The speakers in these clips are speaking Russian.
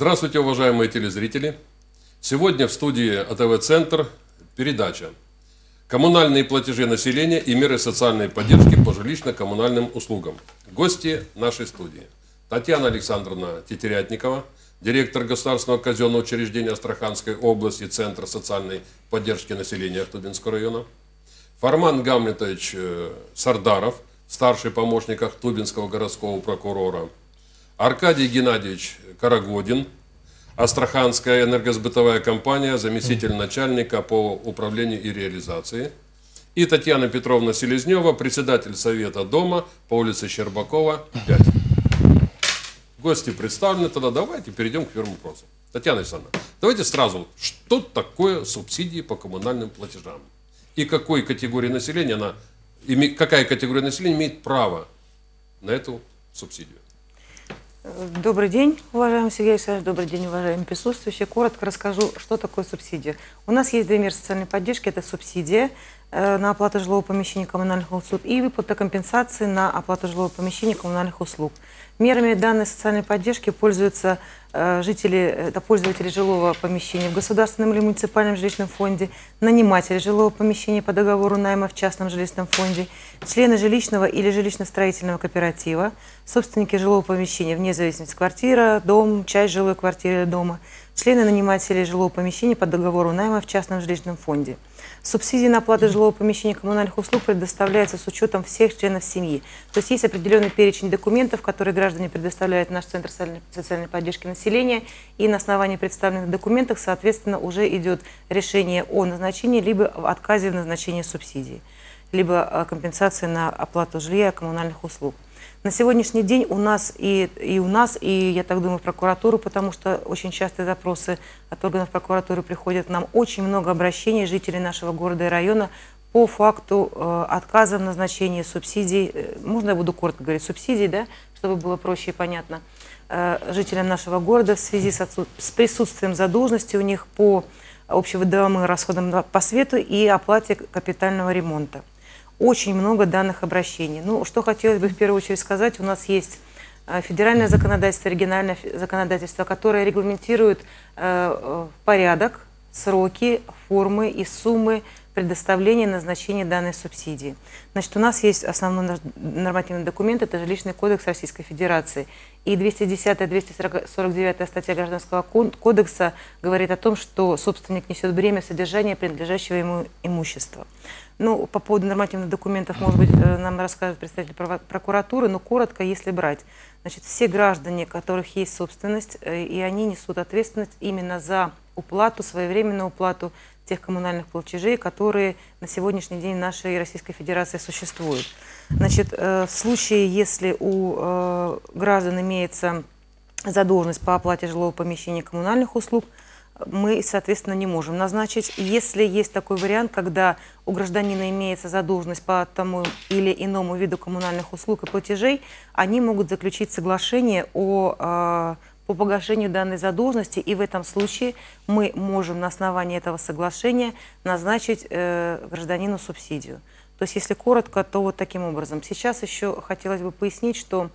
Здравствуйте, уважаемые телезрители. Сегодня в студии АТВ-центр передача «Коммунальные платежи населения и меры социальной поддержки по жилищно-коммунальным услугам». Гости нашей студии. Татьяна Александровна Тетерятникова, директор Государственного казенного учреждения Астраханской области Центра социальной поддержки населения Ахтубинского района. Фарман Гамлетович э, Сардаров, старший помощник Ахтубинского городского прокурора. Аркадий Геннадьевич Карагодин, Астраханская энергосбытовая компания, заместитель начальника по управлению и реализации. И Татьяна Петровна Селезнева, председатель Совета дома по улице Щербакова, 5. Гости представлены, тогда давайте перейдем к первому вопросу. Татьяна Александровна, давайте сразу, что такое субсидии по коммунальным платежам? И какой категории населения она, какая категория населения имеет право на эту субсидию? Добрый день, уважаемый Сергей Александрович, добрый день, уважаемые присутствующие. Коротко расскажу, что такое субсидия. У нас есть две меры социальной поддержки. Это субсидия э, на оплату жилого помещения коммунальных услуг и выплата компенсации на оплату жилого помещения коммунальных услуг. Мерами данной социальной поддержки пользуются жители, это пользователи жилого помещения в государственном или муниципальном жилищном фонде, наниматели жилого помещения по договору найма в частном жилищном фонде, члены жилищного или жилищно-строительного кооператива, собственники жилого помещения, вне зависимости квартира, дом, часть жилой квартиры дома, члены нанимателей жилого помещения по договору найма в частном жилищном фонде – Субсидии на оплату жилого помещения коммунальных услуг предоставляются с учетом всех членов семьи. То есть есть определенный перечень документов, которые граждане предоставляют в наш Центр социальной поддержки населения. И на основании представленных документов, соответственно, уже идет решение о назначении либо отказе в назначении субсидии, либо компенсации на оплату жилья и коммунальных услуг. На сегодняшний день у нас и, и у нас, и, я так думаю, прокуратуру, потому что очень частые запросы от органов прокуратуры приходят. Нам, очень много обращений жителей нашего города и района по факту э, отказа в назначении субсидий, э, можно я буду коротко говорить, субсидий, да, чтобы было проще и понятно, э, жителям нашего города в связи с, с присутствием задолженности у них по общевыдаваемым расходам по свету и оплате капитального ремонта очень много данных обращений. Ну, что хотелось бы в первую очередь сказать, у нас есть э, федеральное законодательство, региональное законодательство, которое регламентирует э, э, порядок, сроки, формы и суммы предоставления и назначения данной субсидии. Значит, у нас есть основной нормативный документ, это жилищный кодекс Российской Федерации. И 210-249 статья Гражданского кодекса говорит о том, что собственник несет бремя содержания принадлежащего ему имущества. Ну, по поводу нормативных документов, может быть, э, нам расскажет представитель прокуратуры, но коротко, если брать. Значит, все граждане, у которых есть собственность, э, и они несут ответственность именно за уплату, своевременную уплату тех коммунальных платежей, которые на сегодняшний день в нашей Российской Федерации существуют. Значит, э, в случае, если у граждан имеется задолженность по оплате жилого помещения коммунальных услуг – мы, соответственно, не можем назначить. Если есть такой вариант, когда у гражданина имеется задолженность по тому или иному виду коммунальных услуг и платежей, они могут заключить соглашение о, э, по погашению данной задолженности, и в этом случае мы можем на основании этого соглашения назначить э, гражданину субсидию. То есть, если коротко, то вот таким образом. Сейчас еще хотелось бы пояснить, что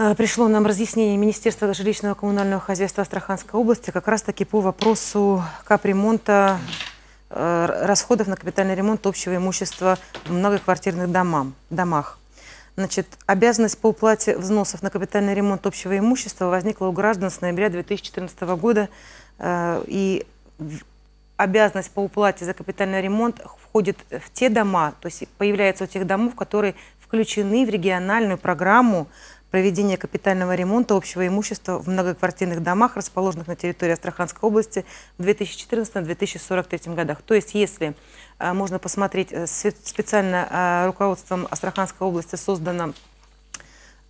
Э, пришло нам разъяснение Министерства жилищного коммунального хозяйства Астраханской области как раз-таки по вопросу капремонта э, расходов на капитальный ремонт общего имущества в многоквартирных домам, домах. Значит, обязанность по уплате взносов на капитальный ремонт общего имущества возникла у граждан с ноября 2014 года. Э, и обязанность по уплате за капитальный ремонт входит в те дома, то есть появляется у тех домов, которые включены в региональную программу проведения капитального ремонта общего имущества в многоквартирных домах, расположенных на территории Астраханской области в 2014-2043 годах. То есть, если можно посмотреть, э, специально э, руководством Астраханской области создано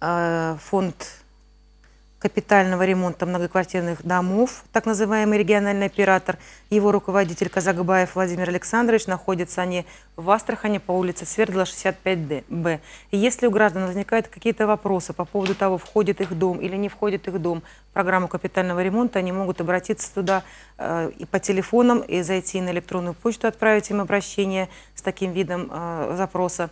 фонд капитального ремонта многоквартирных домов, так называемый региональный оператор. Его руководитель Казагбаев Владимир Александрович. Находятся они в Астрахани по улице Свердла, 65Б. Если у граждан возникают какие-то вопросы по поводу того, входит их дом или не входит их дом в программу капитального ремонта, они могут обратиться туда э, и по телефонам, и зайти на электронную почту, отправить им обращение с таким видом э, запроса.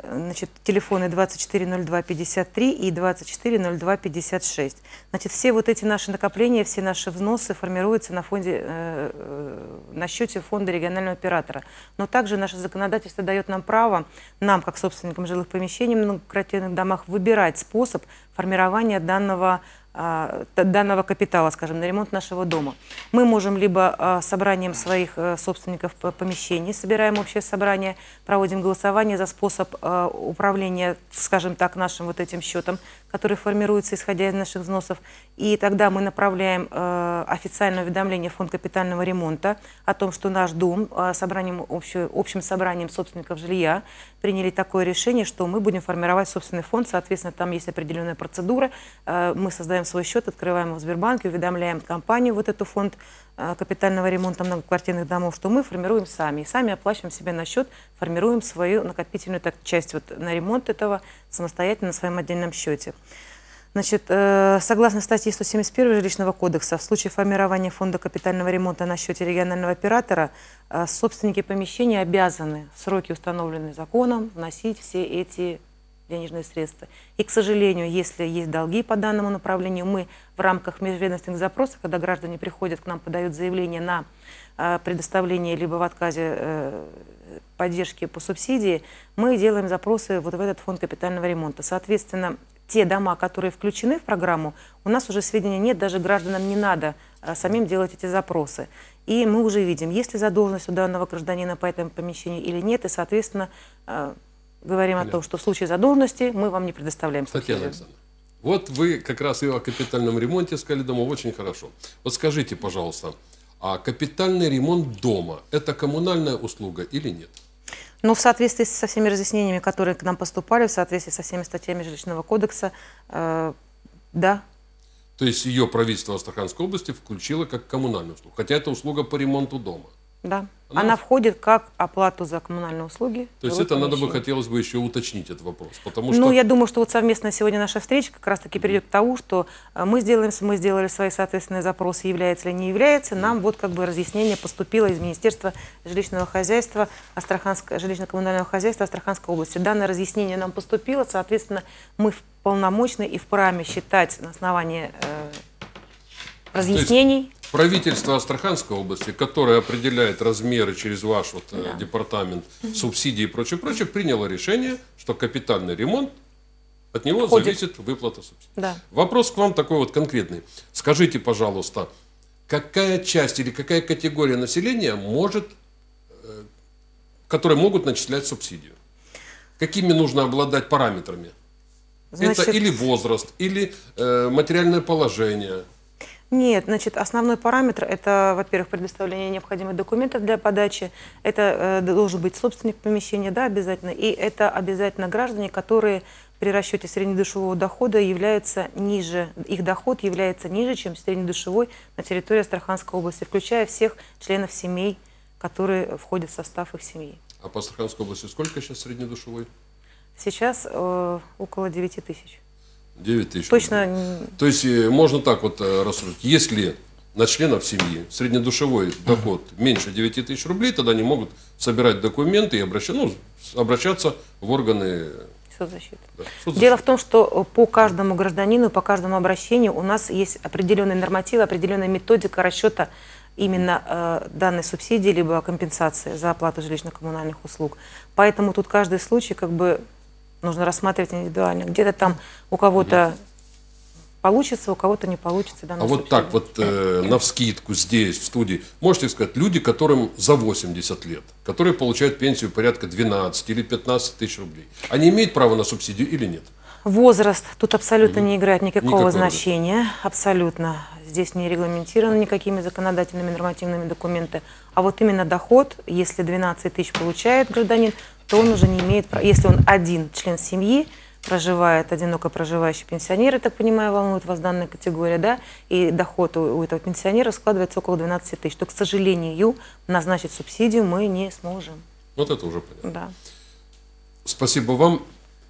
Значит, телефоны 240253 и 240256. Значит, все вот эти наши накопления, все наши взносы формируются на, фонде, э, э, на счете фонда регионального оператора. Но также наше законодательство дает нам право, нам, как собственникам жилых помещений в многоквартирных домах, выбирать способ формирования данного данного капитала, скажем, на ремонт нашего дома. Мы можем либо а, собранием своих э, собственников помещений, собираем общее собрание, проводим голосование за способ а, управления, скажем так, нашим вот этим счетом, который формируется исходя из наших взносов. И тогда мы направляем э, официальное уведомление в фонд капитального ремонта о том, что наш дом а, собранием, общим собранием собственников жилья приняли такое решение, что мы будем формировать собственный фонд. Соответственно, там есть определенная процедура. Э, Мы создаем свой счет, открываем его в Сбербанке, уведомляем компанию, вот эту фонд э, капитального ремонта многоквартирных домов, что мы формируем сами. И сами оплачиваем себе на счет, формируем свою накопительную так, часть вот, на ремонт этого самостоятельно на своем отдельном счете. Значит, э, согласно статье 171 Жилищного кодекса, в случае формирования фонда капитального ремонта на счете регионального оператора, э, собственники помещения обязаны в сроки, установленные законом, вносить все эти денежные средства. И, к сожалению, если есть долги по данному направлению, мы в рамках межведомственных запросов, когда граждане приходят к нам, подают заявление на э, предоставление либо в отказе поддержки по субсидии, мы делаем запросы вот в этот фонд капитального ремонта. Соответственно, те дома, которые включены в программу, у нас уже сведения нет, даже гражданам не надо а, самим делать эти запросы. И мы уже видим, есть ли задолженность у данного гражданина по этому помещению или нет, и, соответственно, а, говорим о том, что в случае задолженности мы вам не предоставляем Татьяна субсидию. Александровна, вот вы как раз и о капитальном ремонте сказали дома очень хорошо. Вот скажите, пожалуйста, а капитальный ремонт дома – это коммунальная услуга или нет? Ну, в соответствии со всеми разъяснениями, которые к нам поступали, в соответствии со всеми статьями Жилищного кодекса, э, да, То есть ее правительство Астраханской области включило как коммунальную услугу, хотя это услуга по ремонту дома. да. Она Она входит как оплату за коммунальные услуги. То есть это надо бы, хотелось бы еще уточнить этот вопрос, потому что Ну, я думаю, что вот совместная сегодня наша встреча как раз-таки приведет к тому, что э, мы сделаем, мы сделали свои соответственные запросы, является или не является. Нам вот как бы разъяснение поступило из Министерства жилищного хозяйства, Астраханского, жилищно-коммунального хозяйства Астраханской области. Данное разъяснение нам поступило, соответственно, мы в- полномочны и вправе считать на основании э, разъяснений. Правительство Астраханской области, которое определяет размеры через ваш вот, э, департамент субсидии и прочее, прочее, приняло решение, что капитальный ремонт от него Входит. зависит выплата субсидий. Да. Вопрос к вам такой вот конкретный. Скажите, пожалуйста, какая часть или какая категория населения может, э, которые могут начислять субсидию? Какими нужно обладать параметрами? Это Значит, или возраст, или э, материальное положение. Нет, значит, основной параметр – это, во-первых, предоставление необходимых документов для подачи, это э, должен быть собственник помещения, да, обязательно, и это обязательно граждане, которые при расчете среднедушевого дохода являются ниже, их доход является ниже, чем среднедушевой на территории Астраханской области, включая всех членов семей, которые входят в состав их семьи. А по Астраханской области сколько сейчас среднедушевой? Сейчас э, около 9 тысяч. 9 тысяч. Точно рублей. То есть э, можно так вот э, рассуждать. Если на членов семьи среднедушевой доход меньше 9 тысяч рублей, тогда они могут собирать документы и обращаться, ну, обращаться в органы соцзащиты. да, соцзащиты. Дело в том, что э, по каждому гражданину, по каждому обращению у нас есть определенные нормативы, определенная методика расчета именно э, данной субсидии либо компенсации за оплату жилищно-коммунальных услуг. Поэтому тут каждый случай как бы нужно рассматривать индивидуально. Где-то там у кого-то получится, у кого-то не получится. А вот так вот э, навскидку здесь, в студии, можете сказать, люди, которым за 80 лет, которые получают пенсию порядка 12 или 15 тысяч рублей, они имеют право на субсидию или нет? Возраст тут абсолютно не играет никакого Никакого, значения, абсолютно. Здесь не регламентировано никакими законодательными нормативными документами. А вот именно доход, если 12 тысяч получает гражданин, то он уже не имеет права. Если он один член семьи, проживает, одиноко проживающий пенсионер, я так понимаю, волнует вас данная категория, да, и доход у, у этого пенсионера складывается около 12 тысяч, то, к сожалению, назначить субсидию мы не сможем. Вот это уже понятно. Да. Спасибо вам.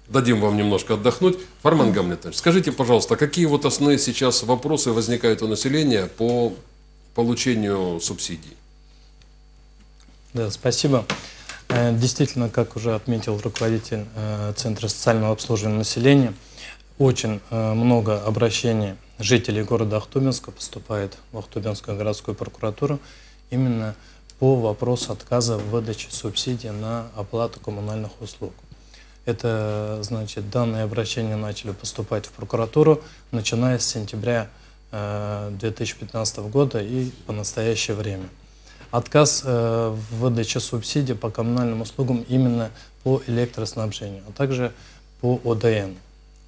Дадим вам немножко отдохнуть. Фарман Гамлетович, скажите, пожалуйста, какие вот основные сейчас вопросы возникают у населения по получению субсидий? Да, спасибо. Э, Действительно, как уже отметил руководитель э, Центра социального обслуживания населения, очень э, много обращений жителей города Ахтубинска поступает в Ахтубинскую городскую прокуратуру именно по вопросу отказа в выдаче субсидий на оплату коммунальных услуг. Это значит, данные обращения начали поступать в прокуратуру, начиная с сентября э, 2015 года и по настоящее время. Отказ э, в выдаче субсидий по коммунальным услугам именно по электроснабжению, а также по ОДН.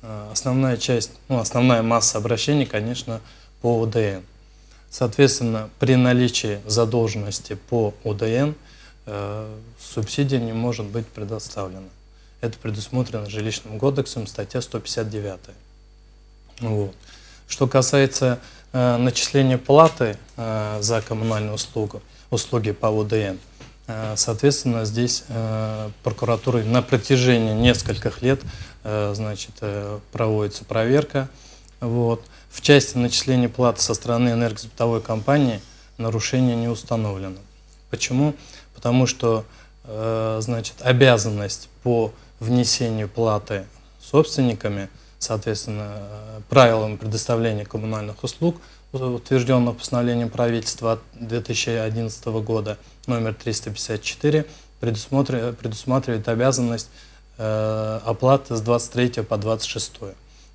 Э, Основная часть, ну, основная масса обращений, конечно, по ОДН. Соответственно, при наличии задолженности по ОДН э, субсидия не может быть предоставлена. Это предусмотрено жилищным кодексом, статья 159. Вот. Что касается э, начисления платы э, за коммунальную услугу, услуги по ОДН, э, соответственно, здесь э, прокуратурой на протяжении нескольких лет э, значит, проводится проверка. Вот. В части начисления платы со стороны энергосбытовой компании нарушение не установлено. Почему? Потому что значит, обязанность по внесению платы собственниками, соответственно, правилам предоставления коммунальных услуг, утвержденных постановлением правительства от 2011 года номер 354, предусмотри- предусматривает обязанность э, оплаты с 23 по 26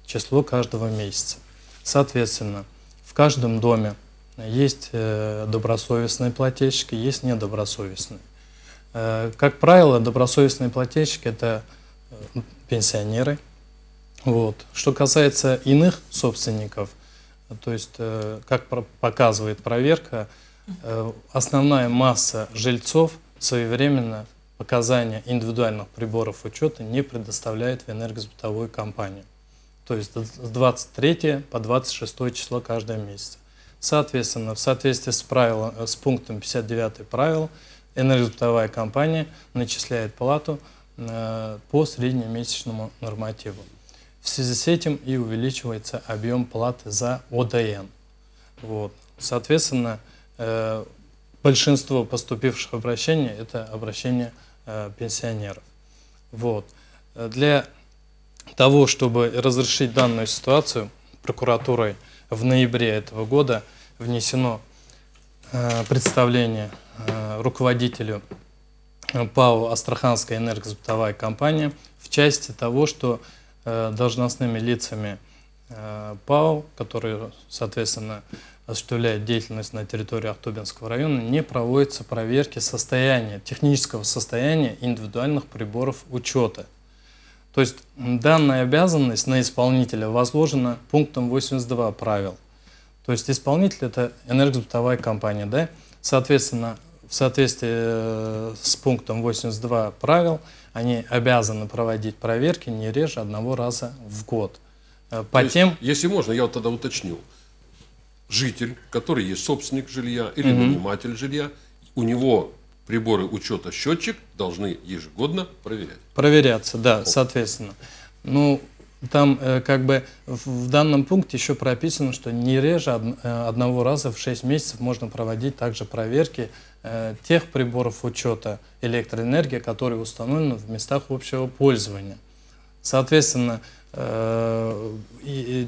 число каждого месяца. Соответственно, в каждом доме есть э, добросовестные плательщики, есть недобросовестные. Э, Как правило, добросовестные плательщики – это э, пенсионеры. Вот. Что касается иных собственников, то есть, э, как показывает проверка, э, основная масса жильцов своевременно показания индивидуальных приборов учета не предоставляет в энергосбытовую компанию. То есть с 23 по 26 число каждого месяца. Соответственно, в соответствии с, правилом, э, с пунктом 59 правил, энергосбытовая компания начисляет плату по среднемесячному нормативу. В связи с этим и увеличивается объем платы за ОДН. Вот. Соответственно, э, большинство поступивших обращений – это обращения э, пенсионеров. Вот. Для того, чтобы разрешить данную ситуацию, прокуратурой в ноябре этого года внесено э, представление руководителю ПАО «Астраханская энергосбытовая компания» в части того, что должностными лицами э, ПАО, которые, соответственно, осуществляют деятельность на территории Ахтубинского района, не проводятся проверки состояния, технического состояния индивидуальных приборов учета. То есть данная обязанность на исполнителя возложена пунктом 82 правил. То есть исполнитель это энергосбытовая компания, да? Соответственно, в соответствии э, с пунктом 82 правил, они обязаны проводить проверки не реже одного раза в год. Э, По есть, тем, Если можно, я вот тогда уточню. Житель, который есть собственник жилья или наниматель жилья, у него приборы учета счетчик должны ежегодно проверять. Проверяться, да, соответственно. Ну, там э, как бы в, в данном пункте еще прописано, что не реже од- э, одного раза в 6 месяцев можно проводить также проверки э, тех приборов учета электроэнергии, которые установлены в местах общего пользования. Соответственно, э,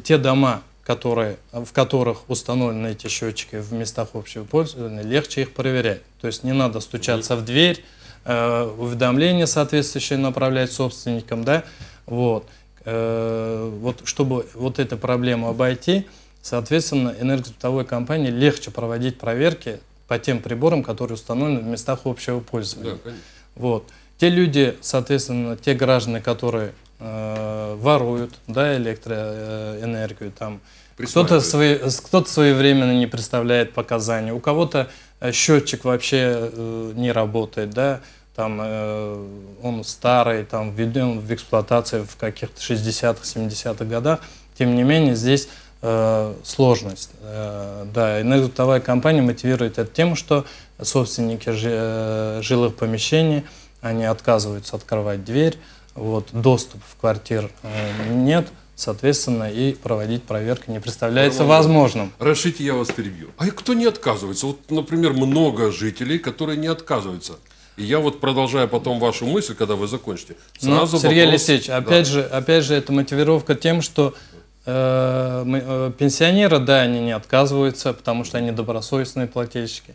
те дома, которые, в которых установлены эти счетчики в местах общего пользования, легче их проверять. То есть не надо стучаться в дверь, э, уведомление соответствующее направлять собственникам, да, вот. Э, вот чтобы вот эту проблему обойти, соответственно, энергосбытовой компании легче проводить проверки по тем приборам, которые установлены в местах общего пользования. Да, конечно. Вот. Те люди, соответственно, те граждане, которые э, воруют да, электроэнергию, там, кто-то, свои, кто-то своевременно не представляет показания, у кого-то э, счетчик вообще э, не работает, да, там э, он старый, там введен в эксплуатацию в каких-то 60-х, 70-х годах, тем не менее здесь э, сложность. Э, да, энергосбытовая компания мотивирует это тем, что собственники жи- э, жилых помещений, они отказываются открывать дверь, вот, доступ в квартир э, нет, соответственно, и проводить проверку не представляется Роман возможным. Разрешите, я вас перебью. А кто не отказывается? Вот, например, много жителей, которые не отказываются. И я вот продолжаю потом вашу мысль, когда вы закончите. Ну, Сразу Сергей вопрос- Алексеевич, Да. опять же, опять же, это мотивировка тем, что пенсионеры, да, они не отказываются, потому что они добросовестные плательщики.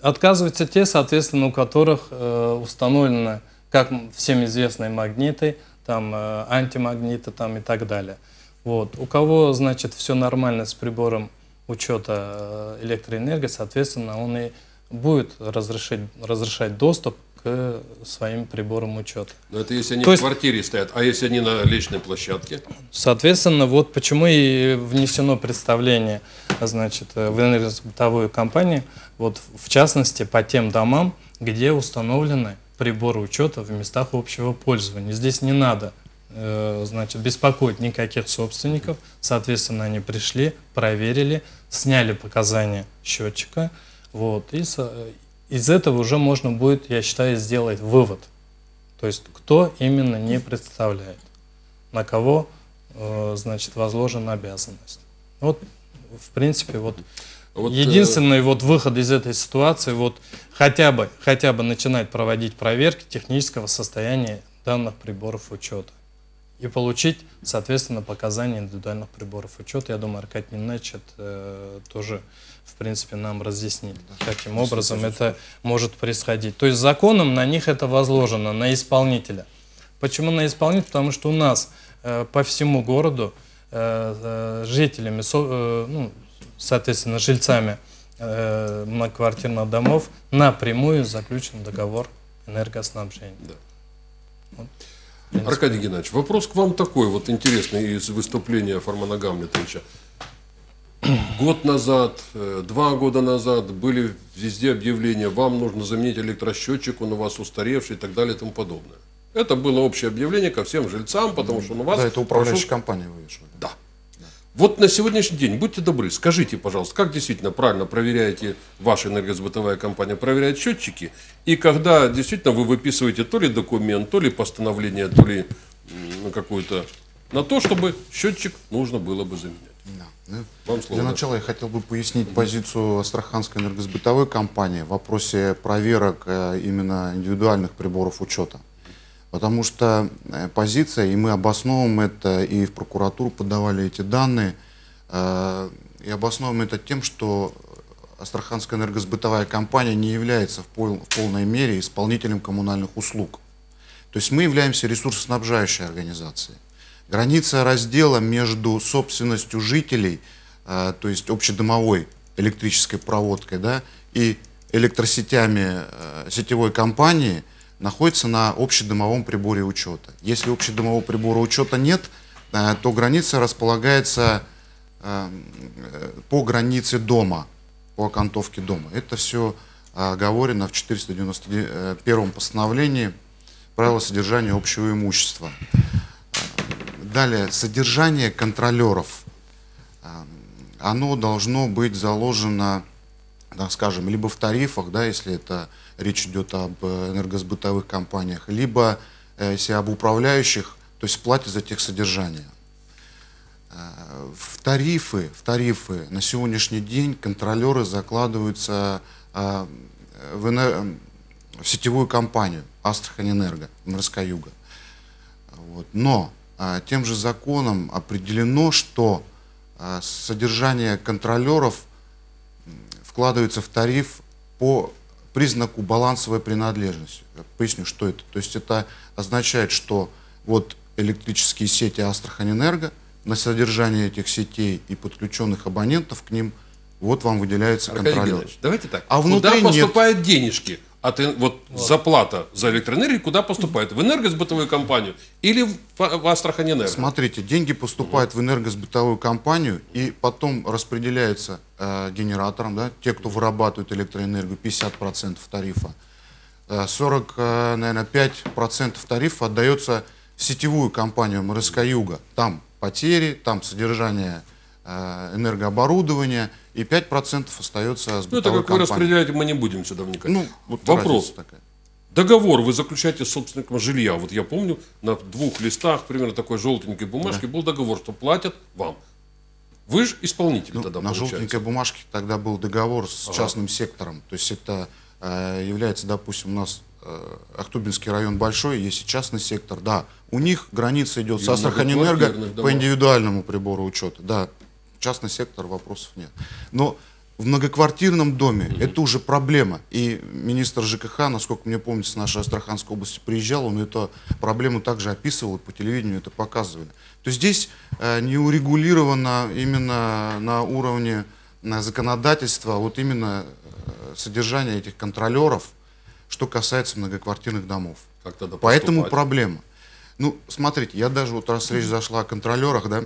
Отказываются те, соответственно, у которых э, установлены, как всем известные магниты, там э, антимагниты там и так далее. Вот. У кого, значит, все нормально с прибором учета э, электроэнергии, соответственно, он и будет разрешить, разрешать доступ к своим приборам учета. Но это если они То в есть- квартире стоят, а если они на личной площадке? Соответственно, вот почему и внесено представление, значит, э, в энергосбытовую компанию, вот в частности по тем домам, где установлены приборы учета в местах общего пользования. Здесь не надо, э, значит, беспокоить никаких собственников. Соответственно, они пришли, проверили, сняли показания счетчика, вот, и из этого уже можно будет, я считаю, сделать вывод. То есть, кто именно не представляет на кого, э, значит, возложена обязанность. Вот, в принципе, вот, Вот, э, единственный вот выход из этой ситуации, вот хотя бы, хотя бы начинать проводить проверки технического состояния данных приборов учета и получить, соответственно, показания индивидуальных приборов учета. Я думаю, Аркадий Ниневич это э, тоже, в принципе, нам разъяснит, каким образом это может происходить. То есть законом на них это возложено, на исполнителя. Почему на исполнителя? Потому что у нас э, по всему городу э, э, жителями, со- э, ну, соответственно, жильцами э, многоквартирных домов напрямую заключен договор энергоснабжения. Да. Вот. Аркадий Геннадьевич, вопрос к вам такой, вот интересный из выступления Фармана Гамлетовича. Год назад, э, два года назад были везде объявления, вам нужно заменить электросчетчик, он у вас устаревший и так далее и тому подобное. Это было общее объявление ко всем жильцам, потому что он у вас... Да, это управляющая прошел- компания вывешивает. Да. Вот на сегодняшний день, будьте добры, скажите, пожалуйста, как действительно правильно проверяете, ваша энергосбытовая компания проверяет счетчики, и когда действительно вы выписываете то ли документ, то ли постановление, то ли ну, какую-то, на то, чтобы счетчик нужно было бы заменять. Да. Вам слово. Для начала я хотел бы пояснить позицию Астраханской энергосбытовой компании в вопросе проверок э, именно индивидуальных приборов учета. Потому что э, позиция, и мы обосновываем это, и в прокуратуру подавали эти данные, э, и обосновываем это тем, что Астраханская энергосбытовая компания не является в, пол- в полной мере исполнителем коммунальных услуг. То есть мы являемся ресурсоснабжающей организацией. Граница раздела между собственностью жителей, э, то есть общедомовой электрической проводкой, да, и электросетями э, сетевой компании находится на общедомовом приборе учета. Если общедомового прибора учета нет, э, то граница располагается по границе дома, по окантовке дома. Это все оговорено в 491 постановлении правила содержания общего имущества. Далее, содержание контролеров. А, Оно должно быть заложено, так скажем, либо в тарифах, да, если это речь идет об э, энергосбытовых компаниях, либо э, если об управляющих, то есть в плате за техсодержание. А, В тарифы, в тарифы на сегодняшний день контролеры закладываются в, в сетевую компанию Астрахань Энерго, МРСК Юга. Вот. Но тем же законом определено, что а, содержание контролеров вкладывается в тариф по признаку балансовой принадлежности. Поясню, что это. То есть это означает, что вот электрические сети Астрахань Энерго, на содержание этих сетей и подключенных абонентов к ним, вот вам выделяется Аркадий контролер. Геннадьевич, давайте так. А куда внутри нет. поступают денежки? От, эн- вот, заплата за электроэнергию куда поступает? В энергосбытовую компанию или в, в Астрахань Энерго? Смотрите, деньги поступают в энергосбытовую компанию и потом распределяются э, генераторам, да, те, кто вырабатывает электроэнергию, 50% тарифа. Э, 40, э, наверное, 5% тарифа отдается в сетевую компанию МРСК Юга. Там потери, там содержание э, энергооборудования и 5% остается с Ну, это как вы компанией. распределяете, мы не будем сюда вникать. Ну, вот Вопрос. такая. Договор вы заключаете с собственником жилья. Вот я помню, на двух листах, примерно такой желтенькой бумажке, был договор, что платят вам. Вы же исполнитель Ну, тогда на получается. желтенькой бумажке тогда был договор с Ага. частным сектором. То есть это э, является, допустим, у нас э, Ахтубинский район большой, есть и частный сектор, да. У них граница идет И с Астраханэнерго многоквартирных по индивидуальному прибору учета, да. Частный сектор, вопросов нет. Но в многоквартирном доме это уже проблема. И министр ЖКХ, насколько мне помнится, с нашей Астраханской области приезжал, он эту проблему также описывал, и по телевидению это показывали. То есть здесь э, не урегулировано именно на уровне э, законодательства, вот именно э, содержание этих контролеров, что касается многоквартирных домов. Как тогда Поэтому проблема. Ну, смотрите, я даже вот раз речь зашла о контролерах, да,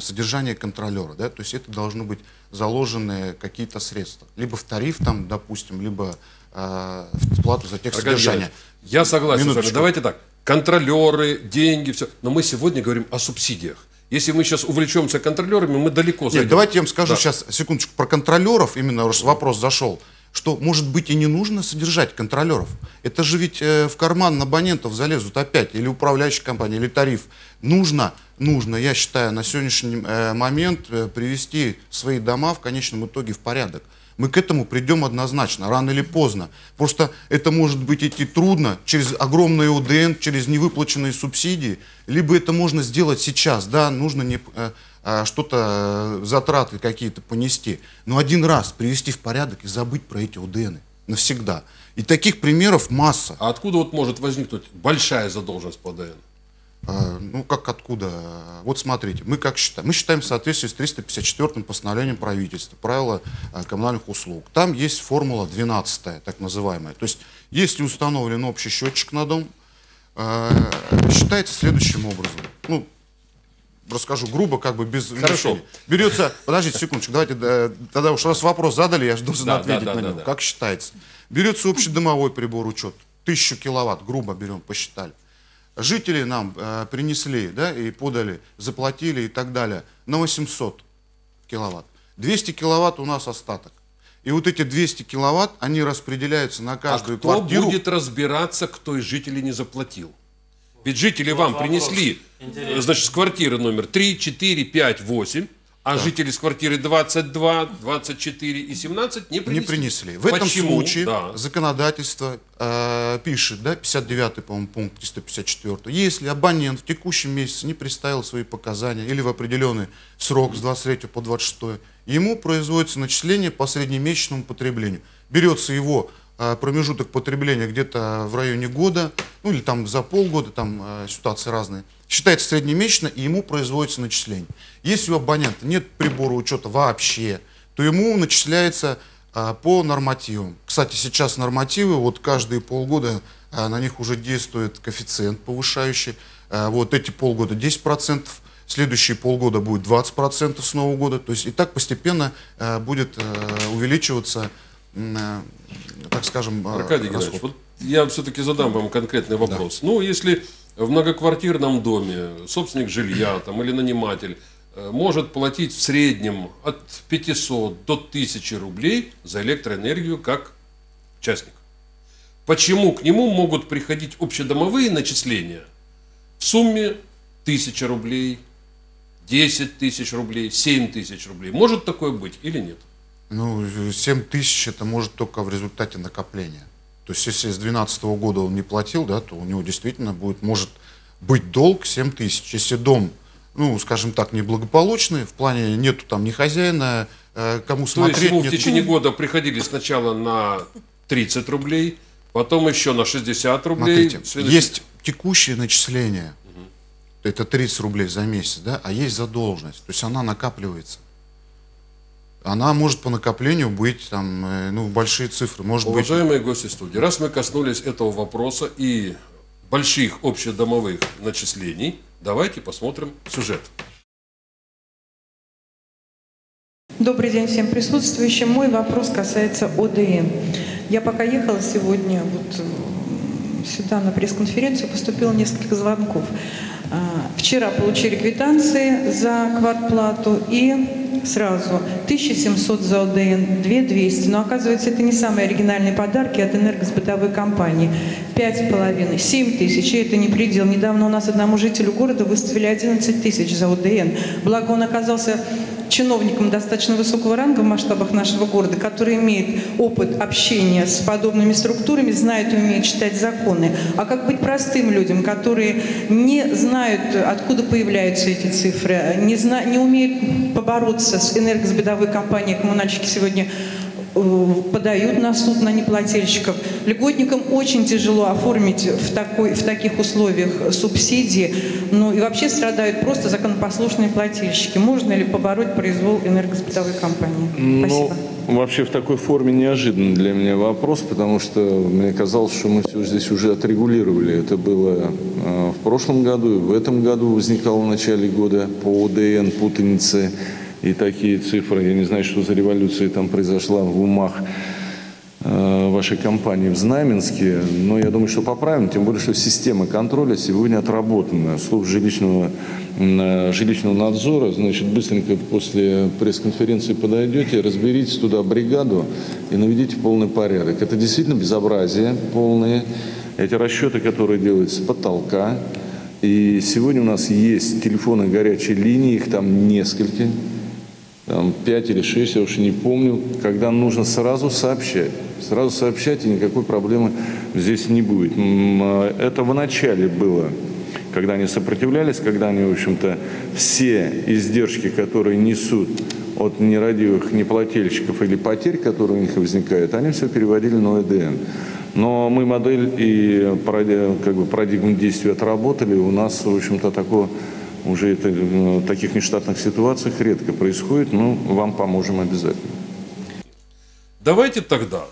содержание контролера, да, то есть это должны быть заложенные какие-то средства. Либо в тариф там, допустим, либо э, в плату за техсодержание. Геннадьевич, Я согласен. Минуточку. Давайте так. Контролеры, деньги, все. Но мы сегодня говорим о субсидиях. Если мы сейчас увлечемся контролерами, мы далеко зайдем. Нет, давайте я вам скажу Да. сейчас, секундочку, про контролеров, именно раз вопрос зашел, что, может быть, и не нужно содержать контролеров. Это же ведь э, в карман абонентов залезут опять, или управляющая компания, или тариф. Нужно, нужно, я считаю, на сегодняшний э, момент э, привести свои дома в конечном итоге в порядок. Мы к этому придем однозначно, рано или поздно. Просто это может быть идти трудно, через огромный ОДН, через невыплаченные субсидии, либо это можно сделать сейчас, да, нужно не, э, э, что-то, затраты какие-то понести, но один раз привести в порядок и забыть про эти ОДНы навсегда. И таких примеров масса. А откуда вот может возникнуть большая задолженность по ДН? А, Ну, как откуда? Вот смотрите, мы как считаем? Мы считаем в соответствии с 354 постановлением правительства, правила а, коммунальных услуг. Там есть формула 12, так называемая. То есть, если установлен общий счетчик на дом, а, считается следующим образом. Ну, расскажу грубо, как бы без Хорошо. внесения. Берется, подождите секундочку, давайте, да, тогда уж раз вопрос задали, я же должен Да, да, ответить да, на да, него. да. Как считается? Берется общедомовой прибор учет, 1000 киловатт, грубо берем, посчитали. Жители нам э, принесли, да, и подали, заплатили и так далее, на 800 киловатт. 200 киловатт у нас остаток. И вот эти 200 киловатт, они распределяются на А каждую кто квартиру. будет разбираться, кто из жителей не заплатил? Ведь жители вам вопрос принесли, интересный. значит, с квартиры номер 3, 4, 5, 8, а жители с квартиры 22, 24 и 17 не принесли. Не принесли. В этом Почему? случае Да. законодательство э, пишет, да, 59 по-моему, пункт 354, если абонент в текущем месяце не представил свои показания или в определенный срок с 23 по 26, ему производится начисление по среднемесячному потреблению. Берется его э, промежуток потребления где-то в районе года, ну или там за полгода, там э, ситуации разные, считается среднемесячно, и ему производится начисление. Если у абонента нет прибора учета вообще, то ему начисляется а, по нормативам. Кстати, сейчас нормативы, вот каждые полгода а, на них уже действует коэффициент повышающий. А, вот эти полгода 10%, следующие полгода будет 20% с Нового года. То есть и так постепенно а, будет а, увеличиваться, а, так скажем, а, Аркадий расход. Геннадьевич, вот я все-таки задам вам конкретный вопрос. Ну, если в многоквартирном доме собственник жилья там, или наниматель э, может платить в среднем от 500 до 1000 рублей за электроэнергию как частник, почему к нему могут приходить общедомовые начисления в сумме 1000 рублей, 10 тысяч рублей, 7 тысяч рублей? Может такое быть или нет? Ну, 7 тысяч это может только в результате накопления. То есть, если с 2012 года он не платил, да, то у него действительно будет, может быть долг 7 тысяч. Если дом, ну, скажем так, неблагополучный, в плане нету там ни хозяина, э, кому То смотреть, есть ему в нет- течение года приходили сначала на 30 рублей, потом еще на 60 рублей. Смотрите, Следующий- есть текущее начисление, это 30 рублей за месяц, да, а есть задолженность, то есть она накапливается. Она может по накоплению быть там, э, ну, большие цифры, может быть Уважаемые гости студии, раз мы коснулись этого вопроса и больших общедомовых начислений, давайте посмотрим сюжет. Добрый день всем присутствующим. Мой вопрос касается ОДН. Я пока ехала сегодня вот сюда на пресс-конференцию, поступило несколько звонков. А, Вчера получили квитанции за квартплату и сразу 1700 за ОДН, 2200. Но оказывается, это не самые оригинальные подарки от энергосбытовой компании. 5,5, 7 тысяч, и это не предел. Недавно у нас одному жителю города выставили 11 тысяч за ОДН. Благо он оказался чиновником достаточно высокого ранга в масштабах нашего города, который имеет опыт общения с подобными структурами, знает и умеет читать законы. А как быть простым людям, которые не знают, откуда появляются эти цифры, не, зна- не умеют побороться с энергосбытовой компанией, коммунальщики сегодня подают на суд на неплательщиков. Льготникам очень тяжело оформить в, такой, в таких условиях субсидии, ну и вообще страдают просто законопослушные плательщики. Можно ли побороть произвол энергосбытовой компании? Спасибо. Ну, вообще в такой форме неожиданный для меня вопрос, потому что мне казалось, что мы все здесь уже отрегулировали. Это было э, в прошлом году и в этом году возникало в начале года по ОДН путаницы и такие цифры. Я не знаю, что за революция там произошла в умах э, вашей компании в Знаменске, но я думаю, что поправим, тем более, что система контроля сегодня отработана. Служба жилищного, э, жилищного надзора, значит, быстренько после пресс-конференции подойдете, разберитесь туда бригаду и наведите полный порядок. Это действительно безобразие полное. Эти расчеты, которые делаются с потолка, и сегодня у нас есть телефоны горячей линии, их там несколько, там, 5 или 6, я уж не помню, когда нужно сразу сообщать. Сразу сообщать, и никакой проблемы здесь не будет. А, Это в начале было, когда они сопротивлялись, когда они, в общем-то, все издержки, которые несут от нерадивых неплательщиков или потерь, которые у них возникают, они все переводили на ОЭДН. Но мы модель и как бы, парадигму действия отработали. У нас, в общем-то, такого уже это, э, таких нештатных ситуациях редко происходит, но вам поможем обязательно. Давайте тогда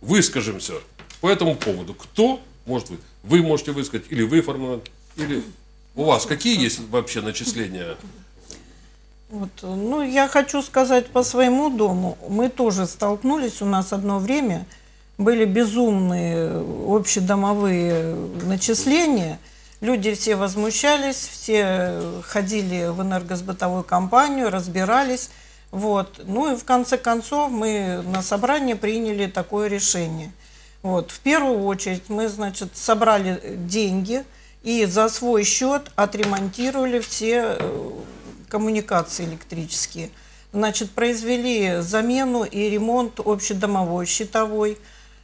выскажемся по этому поводу. Кто может вы? Вы можете высказать, или вы, Формулан, или у вас какие есть вообще начисления? Вот, ну, я хочу сказать по своему дому. Мы тоже столкнулись, у нас одно время были безумные общедомовые начисления. Люди все возмущались, все ходили в энергосбытовую компанию, разбирались. Вот. Ну и в конце концов мы на собрании приняли такое решение. Вот. В первую очередь мы, значит, собрали деньги и за свой счет отремонтировали все э, коммуникации электрические. Значит, произвели замену и ремонт общедомовой, щитовой.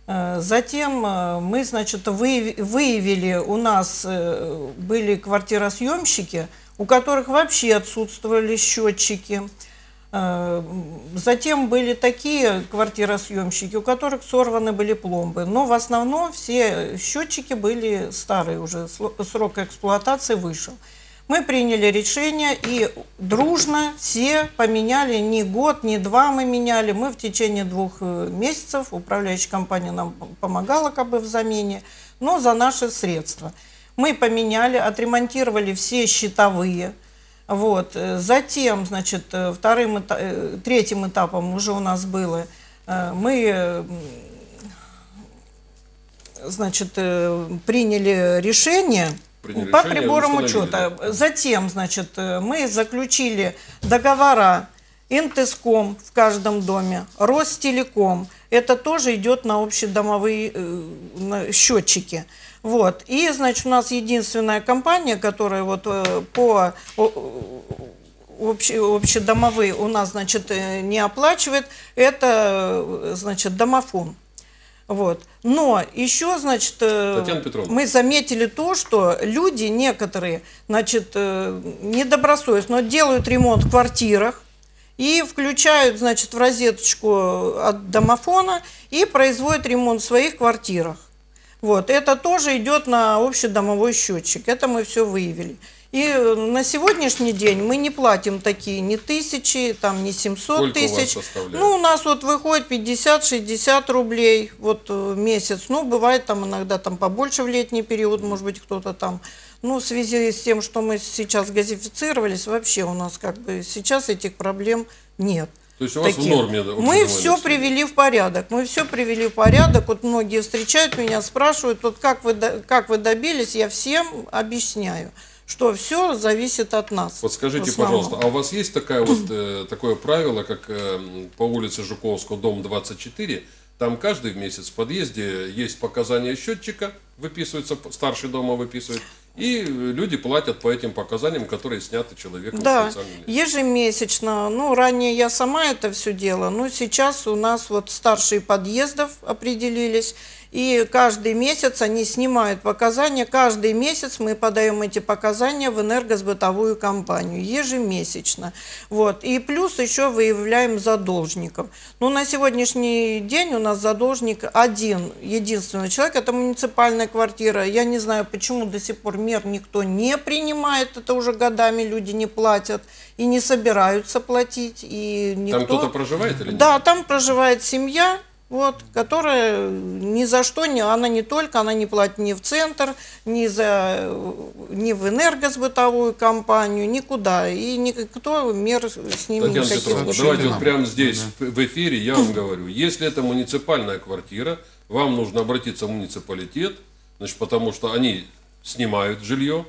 Э, Затем э, мы, значит, выяви- выявили, у нас э, были квартиросъемщики, у которых вообще отсутствовали счетчики. Затем были такие квартиросъемщики, у которых сорваны были пломбы. Но в основном все счетчики были старые уже, срок эксплуатации вышел. Мы приняли решение и дружно все поменяли, ни год, ни два мы меняли. Мы в течение двух э, месяцев, управляющая компания нам помогала как бы в замене, но за наши средства. Мы поменяли, отремонтировали все щитовые, вот. э, Затем, значит, э, вторым, третьим этапом уже у нас было, мы, значит, приняли решение Приняли по решение, приборам учета. Затем, значит, э, мы заключили договора Интеском в каждом доме, Ростелеком. Это тоже идет на общедомовые э, на счетчики. Вот. И, значит, у нас единственная компания, которая вот э, по о- обще- общедомовые у нас, значит, э, не оплачивает, это, э, значит, домофон. Вот. Но еще, значит, э, мы заметили то, что люди некоторые, значит, э, недобросовестно делают ремонт в квартирах и включают, значит, в розеточку от домофона и производят ремонт в своих квартирах. Вот, это тоже идет на общедомовой счетчик. Это мы все выявили. И э, на сегодняшний день мы не платим такие ни тысячи, там, ни 700 Сколько у тысяч. составляет? Ну, у нас вот выходит 50-60 рублей вот э, в месяц. Ну, бывает там иногда там побольше в летний период, может быть, кто-то там. Ну, в связи с тем, что мы сейчас газифицировались, вообще у нас как бы сейчас этих проблем нет. То есть у вас в таких. норме Мы общедомовое все привели в порядок. Мы все привели в порядок. Вот многие встречают меня, спрашивают, вот как вы, как вы добились, я всем объясняю, что все зависит от нас. Вот скажите, пожалуйста, а у вас есть такая вот, э, такое правило, как э, по улице Жуковского, дом 24, там каждый месяц в подъезде есть показания счетчика, выписывается, старший дома выписывает, И люди платят по этим показаниям, которые сняты человеком Да, ежемесячно. Ну, ранее я сама это все делала, но сейчас у нас вот старшие подъездов определились, и каждый месяц они снимают показания. Каждый месяц мы подаем эти показания в энергосбытовую компанию ежемесячно. Вот. И плюс еще выявляем задолжников. Ну, на сегодняшний день у нас задолжник один, единственный человек, это муниципальная квартира. Я не знаю, почему до сих пор мер никто не принимает, это уже годами люди не платят и не собираются платить. И никто... Там кто-то проживает или нет? Да, там проживает семья, вот, которая ни за что, не, она не только, она не платит ни в центр, ни, за, ни в энергосбытовую компанию, никуда. И никто мер с ними Татьяна никаких Петровна, давайте вот прямо здесь, в в эфире, я вам говорю, если это муниципальная квартира, вам нужно обратиться в муниципалитет, значит, потому что они снимают жилье,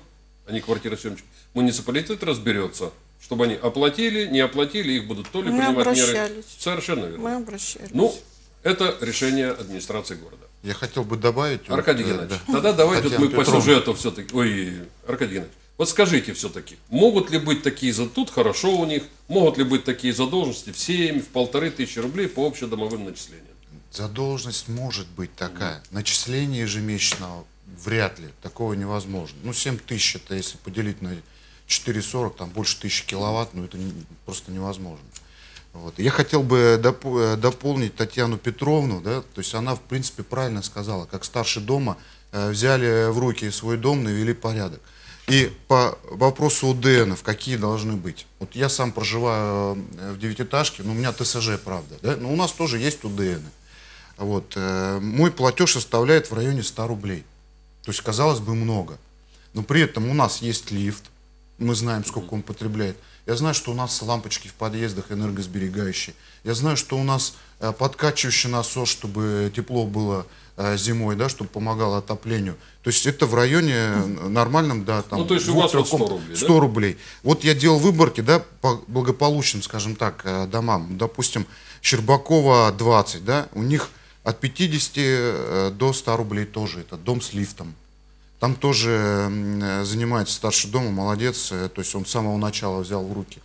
они квартиросъемщики. Муниципалитет разберется, чтобы они оплатили, не оплатили, их будут то ли Мы принимать меры. обращались. Совершенно верно. Мы обращались. Ну, это решение администрации города. Я хотел бы добавить... вот, Аркадий э, Геннадьевич, да. тогда давайте вот Татьяна мы по Петровна. сюжету все-таки. Ой, Аркадий Геннадьевич, вот скажите все-таки, могут ли быть такие, за- тут хорошо у них, могут ли быть такие задолженности в 7, в полторы тысячи рублей по общедомовым начислениям? Задолженность может быть такая. Начисление ежемесячного вряд ли. Такого невозможно. Ну, 7 тысяч, это если поделить на 4,40, там больше тысячи киловатт, ну, это не- просто невозможно. Вот. Я хотел бы допо- э, дополнить Татьяну Петровну, да, то есть она, в принципе, правильно сказала, как старший дома э, взяли в руки свой дом, навели порядок. И по вопросу УДНов, какие должны быть? Вот я сам проживаю э, в девятиэтажке, но у меня ТСЖ, правда, да, но у нас тоже есть УДНы. Вот, э, мой платеж составляет в районе 100 рублей. То есть, казалось бы, много. Но при этом у нас есть лифт, мы знаем, сколько он потребляет. Я знаю, что у нас лампочки в подъездах энергосберегающие. Я знаю, что у нас э, подкачивающий насос, чтобы тепло было э, зимой, да, чтобы помогало отоплению. То есть это в районе э, нормальном, да, там... Ну, то есть у вас вот 100 трехком- рублей, да? 100 рублей. Вот я делал выборки, да, по благополучным, скажем так, домам. Допустим, Щербакова 20, да, у них от 50 э, до 100 рублей тоже. Это дом с лифтом. Там тоже э, занимается старший дома, молодец. э, То есть он с самого начала взял в руки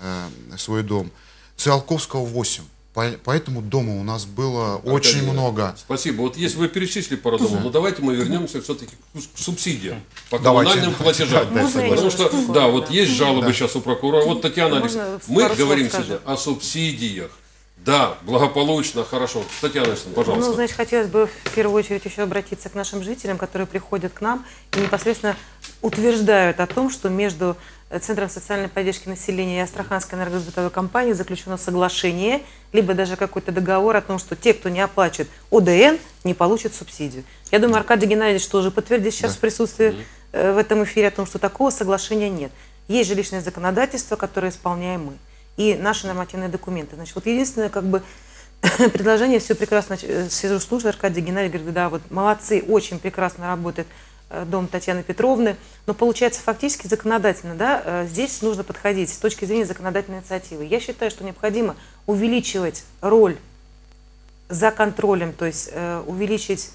э, свой дом. Циолковского 8. По- Поэтому дома у нас было очень Аркадий много. Геннадьевич, Спасибо. Вот если вы перечислили пару домов, но давайте мы вернемся все-таки к субсидиям по Давайте. коммунальным платежам. Можно я Потому что, да, вот да. есть жалобы сейчас у прокурора. Вот Татьяна Алексеевна, мы говорим сегодня о субсидиях. Да, благополучно, хорошо. Татьяна Алексеевна, пожалуйста. Ну, значит, хотелось бы в первую очередь еще обратиться к нашим жителям, которые приходят к нам и непосредственно утверждают о том, что между э, Центром социальной поддержки населения и Астраханской энергосбытовой компанией заключено соглашение, либо даже какой-то договор о том, что те, кто не оплачивает ОДН, не получат субсидию. Я думаю, Аркадий Геннадьевич тоже подтвердит сейчас в присутствии э, в этом эфире о том, что такого соглашения нет. Есть жилищное законодательство, которое исполняем мы, и наши нормативные документы. Значит, вот единственное, как бы, предложение, все прекрасно, э, сижу, слушаю, Аркадий Геннадьевич говорит, да, вот молодцы, очень прекрасно работает э, дом Татьяны Петровны, но получается фактически законодательно, да, э, здесь нужно подходить с точки зрения законодательной инициативы. Я считаю, что необходимо увеличивать роль за контролем, то есть увеличить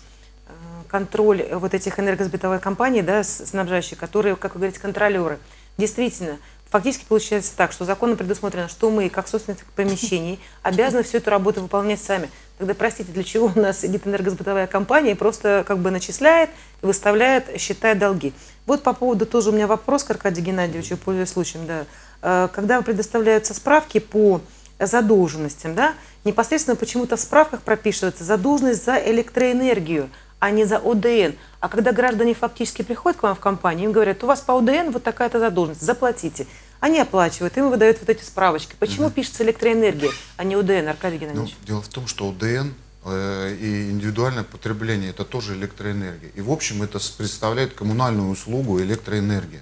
контроль вот этих энергосбытовых компаний, да, снабжающих, которые, как вы говорите, контролеры. Действительно, фактически получается так, что законом предусмотрено, что мы, как собственники помещений, обязаны всю эту работу выполнять сами. Тогда, простите, для чего у нас сидит энергосбытовая компания и просто как бы начисляет, выставляет, считает долги. Вот по поводу тоже у меня вопрос к Аркадию Геннадьевичу, пользуясь случаем, да. Э, Когда предоставляются справки по задолженностям, да, непосредственно почему-то в справках прописывается задолженность за электроэнергию, а не за ОДН. А когда граждане фактически приходят к вам в компанию, им говорят, у вас по ОДН вот такая-то задолженность, заплатите. Они оплачивают, им выдают вот эти справочки. Почему пишется электроэнергия, а не ОДН, Аркадий Ну, Геннадьевич? дело в том, что ОДН э, и индивидуальное потребление это тоже электроэнергия. И в общем это представляет коммунальную услугу электроэнергия.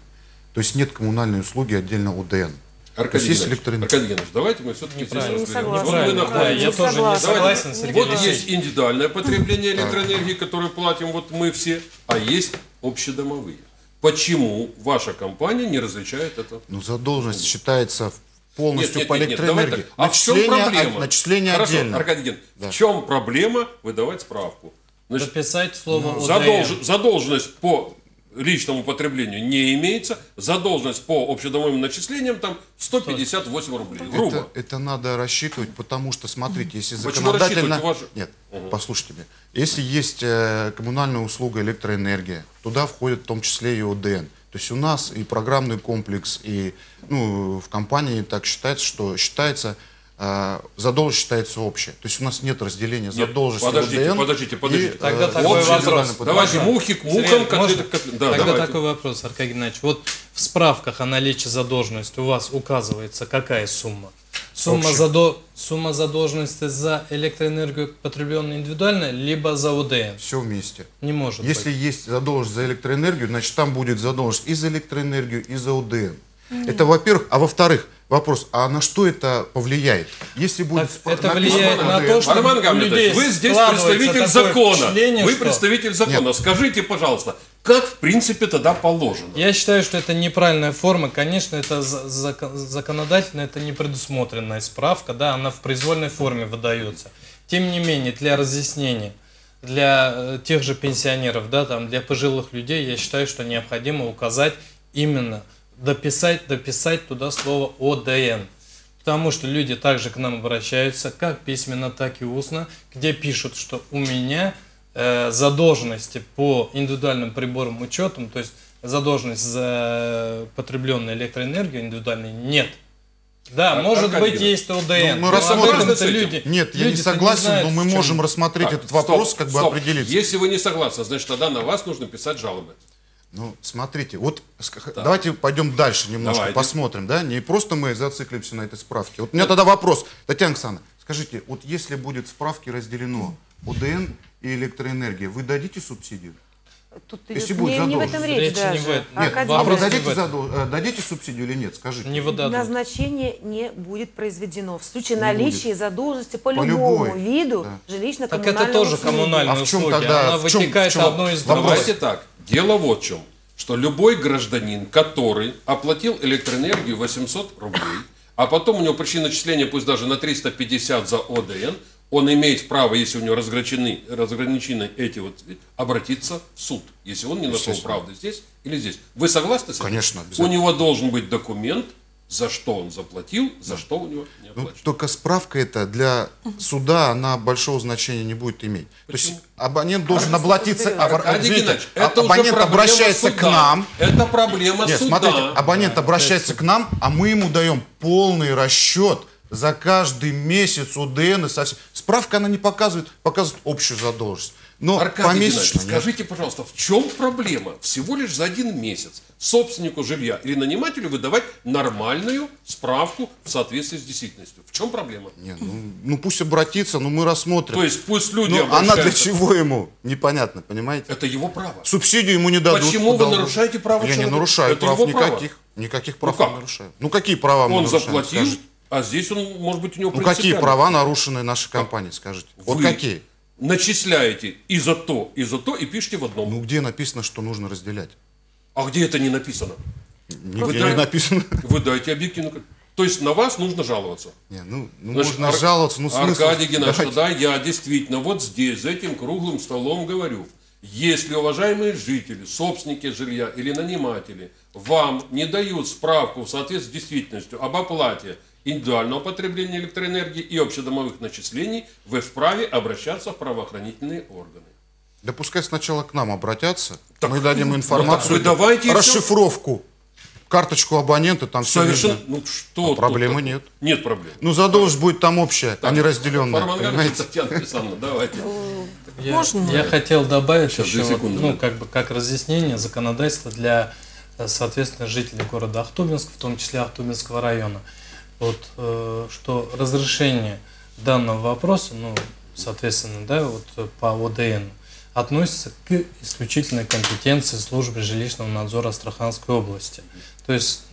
То есть нет коммунальной услуги отдельно ОДН. Аркадий есть электроэнергия. Аркадий Геннадьевич, давайте мы все-таки здесь разберем. согласна. Вот мы находимся. Да, я тоже не согласен, Давайте. Сергей Вот есть индивидуальное потребление электроэнергии, которое платим вот мы все, а есть общедомовые. Почему ваша компания не различает это? Ну, задолженность считается полностью Нет, по нет, нет, нет, давай электроэнергии. так. А в чем проблема? начисление Хорошо, отдельно. Аркадий Геннадьевич, Да. в чем проблема выдавать справку? Значит, Дописать слово ОДН. задолж- задолженность по личному потреблению не имеется, задолженность по общедомовым начислениям там 158 рублей. Грубо. Это, это надо рассчитывать, потому что, смотрите, если законодательно... же- Нет, послушайте меня. Если есть э, коммунальная услуга электроэнергия, туда входит в том числе и ОДН. То есть у нас и программный комплекс, и ну, в компании так считается, что считается э, задолженность считается общая. То есть у нас нет разделения Нет, задолженности подождите, ОДН подождите, и, подождите. э, Тогда такой Общий вопрос. Давайте мухи к мухам, котлеты можно? к котлетам. Да, Тогда давайте. такой вопрос, Аркадий Геннадьевич. Вот в справках о наличии задолженности у вас указывается какая сумма? Сумма, задо... Сумма задолженности за электроэнергию, потребленную индивидуально, либо за УДН? все вместе. Не может Если быть. есть задолженность за электроэнергию, значит там будет задолженность и за электроэнергию, и за ОДН. Это во-первых. А во-вторых, вопрос, а на что это повлияет? Если будет Так это влияет на то, что Арман у Гамлетович, вы здесь представитель закона. впечатление, Вы что- представитель закона. Скажите, пожалуйста, как в принципе тогда положено? Я считаю, что это неправильная форма. Конечно, это за- зако- законодательно это не предусмотренная справка, да, она в произвольной форме выдается. Тем не менее, для разъяснения, для э, тех же пенсионеров, да, там, для пожилых людей, я считаю, что необходимо указать именно, дописать, дописать туда слово ОДН. Потому что люди также к нам обращаются, как письменно, так и устно, где пишут, что у меня э, задолженности по индивидуальным приборам учетом, то есть задолженность за потребленную электроэнергию индивидуальной нет. Да, Ар- может Аркадий быть, есть ОДН. Ну, мы но рассмотрим этим. люди, Нет, я не согласен, знают, но мы можем рассмотреть Так, этот вопрос, стоп, как бы стоп. определиться. Если вы не согласны, значит тогда на вас нужно писать жалобы. Ну, смотрите, вот ск- давайте пойдем дальше немножко, Давайте. посмотрим, да? Не просто мы зациклимся на этой справке. Вот у меня тогда вопрос, Татьяна Александровна, скажите, вот если будет в справке разделено ОДН и электроэнергия, вы дадите субсидию? Тут Если идет будет не, не в задолженность. этом речь, Речь не даже. в этом. Нет, а вы не дадите, этом. задол- э, дадите субсидию или нет, скажите? Не выдадут. Назначение не будет произведено в случае Не наличия задолженности по, По любому любой, виду да. жилищно-коммунального Так это тоже услуги. коммунальная А в чем услуги. тогда- Она в чем- вытекает в чем одно из другого. Давайте так. Дело вот в чем. Что любой гражданин, который оплатил электроэнергию 800 рублей, а потом у него пришли начисления, пусть даже на 350 за ОДН, он имеет право, если у него разграничены, разграничены эти вот, обратиться в суд, если он не нашел правды здесь или здесь. Вы согласны с этим? Конечно, У него должен быть документ, за что он заплатил, за что у него не Ну, только справка эта для суда, она большого значения не будет иметь. То есть абонент должен обратиться... а, Аркадий извините, Геннадьевич, а- это абонент проблема обращается к суда. нам, Это проблема Нет, суда. смотрите, абонент обращается к нам, а мы ему даем полный расчет за каждый месяц УДН и совсем. Справка она не показывает, показывает общую задолженность. Но Аркадий помесячно Геннадьевич, скажите, пожалуйста, в чем проблема? Всего лишь за один месяц собственнику жилья или нанимателю выдавать нормальную справку в соответствии с действительностью. В чем проблема? Не, ну, ну пусть обратится, но мы рассмотрим. То есть пусть люди Ну, она для чего ему? Непонятно, понимаете? Это его право. Субсидию ему не дадут. Почему вы он- нарушаете право Я не человека? нарушаю Это прав его право. никаких. Никаких прав Ну как? не нарушаю. Ну какие права мы Он нарушаем, заплатил, скажите? А здесь он, может быть, у него Ну какие права нарушены нашей компанией, скажите? Вот Вы какие? начисляете и за то, и за то, и пишете в одном. Ну где написано, что нужно разделять? А где это не написано? Нигде да- не написано. Вы дайте объективно. То есть на вас нужно жаловаться. Не, ну, ну, Значит, можно Ар- жаловаться, ну смысл. Аркадий Геннадьевич, тогда я действительно вот здесь, за этим круглым столом говорю, если уважаемые жители, собственники жилья или наниматели вам не дают справку в соответствии с действительностью об оплате индивидуального потребления электроэнергии и общедомовых начислений, вы вправе обращаться в правоохранительные органы. Да пускай сначала к нам обратятся, мы ну, дадим информацию, вы давайте и всё. расшифровку, карточку абонента, там все Совершенно, видно. ну что тут проблемы нет. Нет проблем. Ну задолженность будет там общая, а не разделенная, понимаете? Татьяна Александровна, давайте. Я, Можно? я хотел добавить Сейчас, еще, вот, секунды, ну, да. как бы, как разъяснение законодательства для, э, соответственно, жителей города Ахтубинск, в том числе Ахтубинского района. Вот, э, что разрешение данного вопроса, ну, соответственно, да, вот э, по ОДН, относится к исключительной компетенции службы жилищного надзора Астраханской области. То есть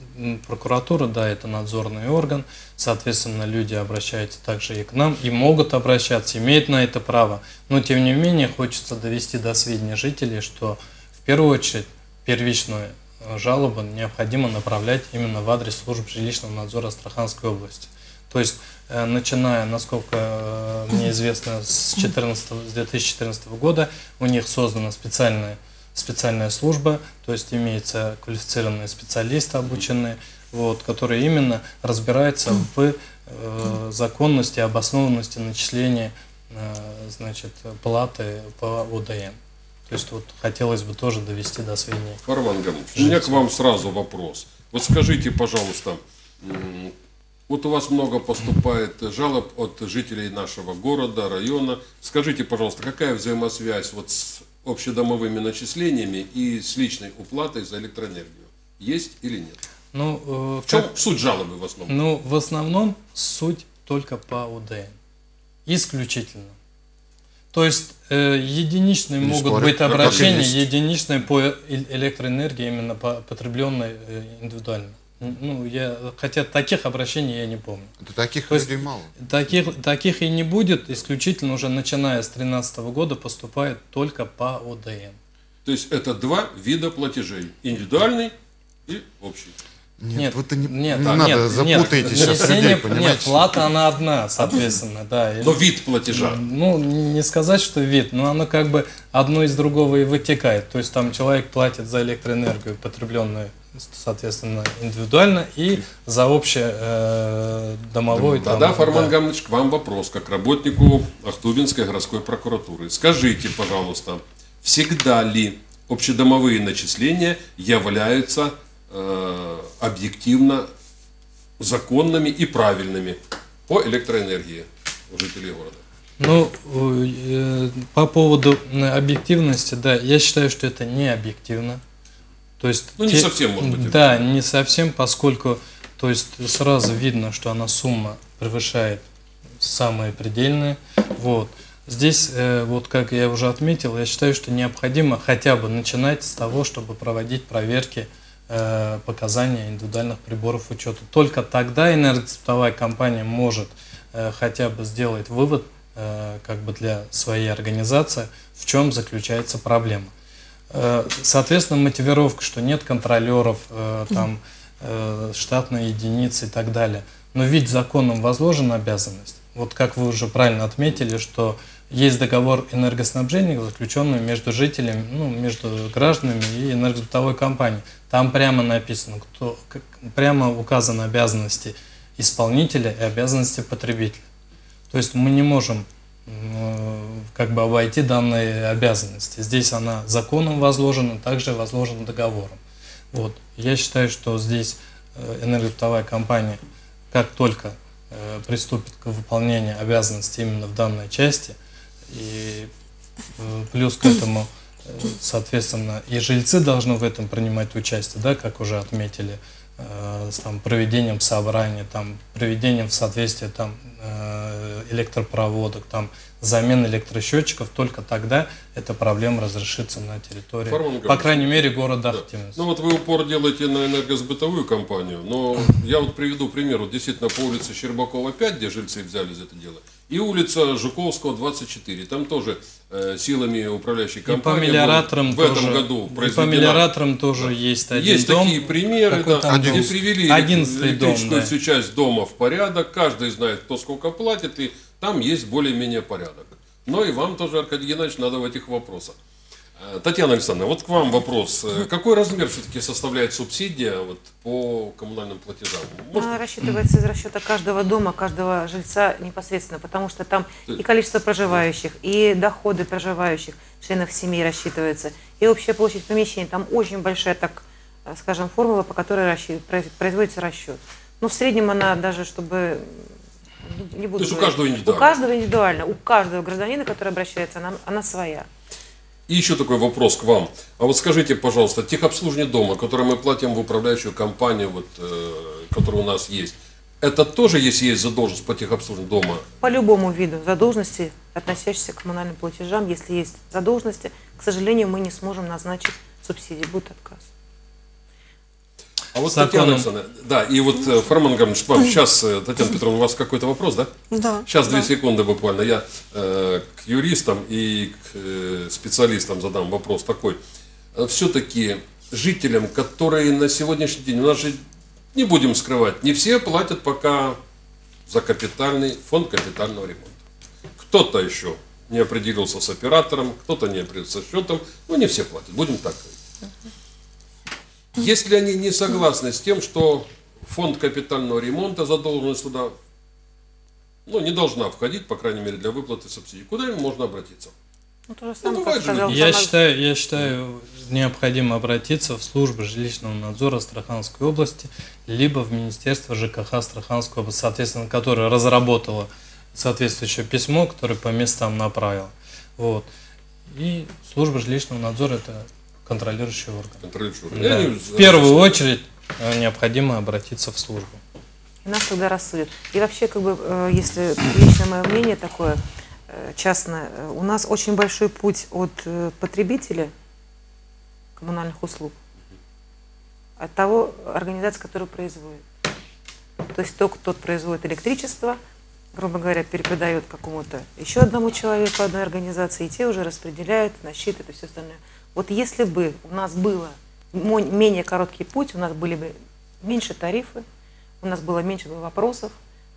прокуратура, да, это надзорный орган, соответственно, люди обращаются также и к нам, и могут обращаться, имеют на это право. Но, тем не менее, хочется довести до сведения жителей, что в первую очередь первичную жалобу необходимо направлять именно в адрес служб жилищного надзора Астраханской области. То есть, э, начиная, насколько э, мне известно, с, 14, с 2014 года у них создана специальная специальная служба, то есть имеются квалифицированные специалисты обученные, вот, которые именно разбираются в э, законности, обоснованности начисления э, значит, платы по ОДМ. То есть вот хотелось бы тоже довести до сведения. Фарман Гамович, у меня к вам сразу вопрос. Вот скажите, пожалуйста, вот у вас много поступает жалоб от жителей нашего города, района. Скажите, пожалуйста, какая взаимосвязь вот с общедомовыми начислениями и с личной уплатой за электроэнергию? Есть или нет? Ну, э, В чем как- суть жалобы в основном? Ну, в основном суть только по УДН. Исключительно. То есть э, единичные Не могут спорю, быть обращения, единичные по электроэнергии, именно по потребленной э, индивидуально. Ну, я, хотя таких обращений я не помню. Это таких То есть- людей мало. Таких, таких и не будет, исключительно уже начиная с 2013 года поступает только по ОДН. То есть это два вида платежей. Индивидуальный и общий. Нет, вот это не, нет, не нет, надо, нет, запутаете сейчас внесение- людей, Нет, понимаете? плата она одна, соответственно, да. и- Но вид платежа. Ну, не сказать, что вид, но оно как бы одно из другого и вытекает. То есть там человек платит за электроэнергию, потребленную, соответственно, индивидуально, и за общее э, домовой. там, Тогда, Фарман да. Гамович, к вам вопрос, как работнику Ахтубинской городской прокуратуры. Скажите, пожалуйста, всегда ли общедомовые начисления являются э, объективно законными и правильными по электроэнергии у жителей города? Ну, э, по поводу э, объективности, да, я считаю, что это не объективно. То есть Ну, не совсем, может быть, Да, не совсем, поскольку, то есть сразу видно, что она сумма превышает самые предельные. Вот. Здесь, э, вот как я уже отметил, я считаю, что необходимо хотя бы начинать с того, чтобы проводить проверки э, показаний индивидуальных приборов учета. Только тогда энергосбытовая компания может э, хотя бы сделать вывод э, как бы для своей организации, в чем заключается проблема. Соответственно, мотивировка, что нет контролеров, там, штатной единицы и так далее. Но ведь законом возложена обязанность. Вот как вы уже правильно отметили, что есть договор энергоснабжения, заключенный между жителями, ну, между гражданами и энергосбытовой компанией. Там прямо написано, кто, как- прямо указаны обязанности исполнителя и обязанности потребителя. То есть мы не можем м, как бы обойти данные обязанности. Здесь она законом возложена, также возложена договором. Вот. Я считаю, что здесь э, энергосбытовая компания, как только э, приступит к выполнению обязанностей именно в данной части, и э, плюс к этому, э, соответственно, и жильцы должны в этом принимать участие, да, как уже отметили, э, с там, проведением собрания, там, приведением в соответствие там, э, электропроводок, там, замен электросчетчиков, только тогда эта проблема разрешится на территории, Фарман по крайней мере, города Да. Ну вот вы упор делаете на энергосбытовую компанию, но я вот приведу пример. Вот действительно по улице Щербакова 5, где жильцы взяли за это дело, и улица Жуковского 24. Там тоже э, силами управляющей И по компании миллиораторам в этом тоже, году и по произведена миллиораторам тоже есть один Есть дом. такие примеры, да, там где привели Одиннадцатый дом, электрическую да. всю часть дома в порядок, каждый знает, кто сколько платит, и там есть более-менее порядок. Но и вам тоже, Аркадий Геннадьевич, надо в этих вопросах. Э, Татьяна Александровна, вот к вам вопрос. Э, Какой размер все-таки составляет субсидия вот, по коммунальным платежам? Может, Она рассчитывается из расчета каждого дома, каждого жильца непосредственно, потому что там и количество проживающих, и доходы проживающих, членов семьи рассчитываются, и общая площадь помещений. Там очень большая, так э, скажем, формула, по которой расчет- произ- производится расчет. Но в среднем она даже, чтобы... не- буду То есть у каждого индивидуально? У каждого индивидуально. У каждого гражданина, который обращается, она, она своя. И еще такой вопрос к вам. А вот скажите, пожалуйста, техобслуживание дома, которое мы платим в управляющую компанию, вот, э, которая у нас есть, это тоже, если есть задолженность по техобслуживанию дома, По любому виду задолженности, относящейся к коммунальным платежам, если есть задолженности, к сожалению, мы не сможем назначить субсидии, будет отказ. А вот Законом. Татьяна Александровна, да, и вот э, Фарман Гамович, вам сейчас, э, Татьяна Петровна, у вас какой-то вопрос, да? Да. Сейчас две да. секунды буквально. Я э, к юристам и к э, специалистам задам вопрос такой. Все-таки жителям, которые на сегодняшний день, у нас же, не будем скрывать, не все платят пока за капитальный фонд капитального ремонта. Кто-то еще не определился с оператором, кто-то не определился с счетом. Ну, не все платят, будем так говорить. Если они не согласны с тем, что фонд капитального ремонта задолженность туда ну, не должна входить, по крайней мере, для выплаты субсидий, куда им можно обратиться? Ну, то же самое, бывает как же сказал Я считаю, я считаю, необходимо обратиться в службу жилищного надзора Астраханской области, либо в Министерство ЖКХ Астраханской области, соответственно, которое разработало соответствующее письмо, которое по местам направило. Вот. И служба жилищного надзора – это контролирующий орган. Контролирующий орган. Да. В первую очередь э, необходимо обратиться в службу. И нас тогда рассудят. И вообще, как бы, э, если личное мое мнение такое, э, частное, у нас очень большой путь от потребителя коммунальных услуг от того организации, которая производит. То есть тот, кто производит электричество, грубо говоря, перепредает какому-то еще одному человеку, одной организации, и те уже распределяют, насчитывают и все остальное. Вот если бы у нас было менее короткий путь, у нас были бы меньше тарифы, у нас было меньше бы вопросов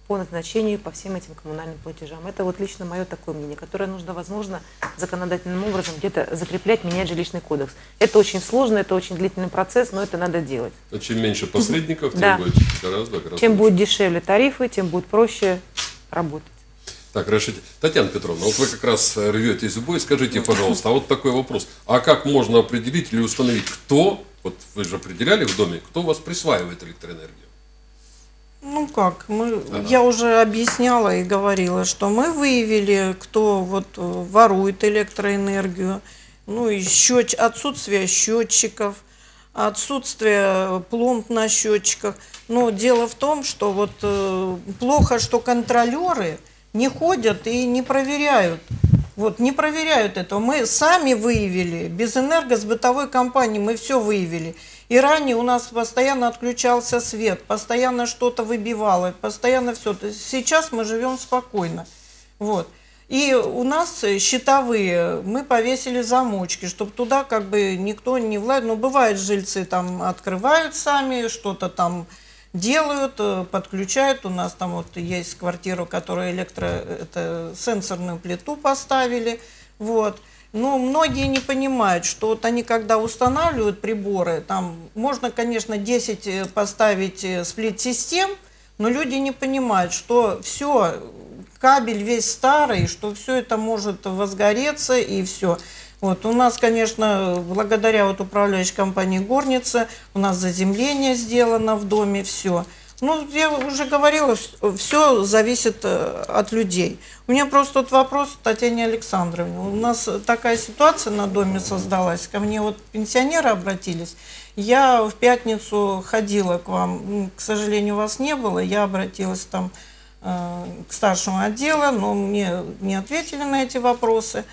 по назначению по всем этим коммунальным платежам. Это вот лично мое такое мнение, которое нужно, возможно, законодательным образом где-то закреплять, менять жилищный кодекс. Это очень сложно, это очень длительный процесс, но это надо делать. А Чем меньше посредников, тем Да. будет гораздо, гораздо Чем лучше. будут дешевле тарифы, тем будет проще работать. Так, решите. Татьяна Петровна, вот вы как раз э, рветесь в бой. Скажите, пожалуйста, а вот такой вопрос. А как можно определить или установить, кто, вот вы же определяли в доме, кто у вас присваивает электроэнергию? Ну как, мы, я уже объясняла и говорила, что мы выявили, кто вот э, ворует электроэнергию, ну и счет, отсутствие счетчиков, отсутствие пломб на счетчиках. Но дело в том, что вот э, плохо, что контролеры не ходят и не проверяют. Вот, не проверяют этого. Мы сами выявили, без энергосбытовой компании мы все выявили. И ранее у нас постоянно отключался свет, постоянно что-то выбивало, постоянно все. Сейчас мы живем спокойно. Вот. И у нас щитовые, мы повесили замочки, чтобы туда как бы никто не влазил. Ну, бывает, жильцы там открывают сами, что-то там делают, э, подключают. У нас там вот есть квартира, которая электро, это сенсорную плиту поставили. Вот. Но многие не понимают, что вот они когда устанавливают приборы, там можно, конечно, 10 э, поставить э, сплит-систем, но люди не понимают, что все, кабель весь старый, что все это может возгореться и все. Вот, у нас, конечно, благодаря вот управляющей компании «Горница», у нас заземление сделано в доме, все. Ну, я уже говорила, все зависит э, от людей. У меня просто вот вопрос Татьяне Александровне. У нас такая ситуация на доме создалась. Ко мне вот пенсионеры обратились. Я в пятницу ходила к вам. К сожалению, вас не было. Я обратилась там э, к старшему отдела, но мне не ответили на эти вопросы.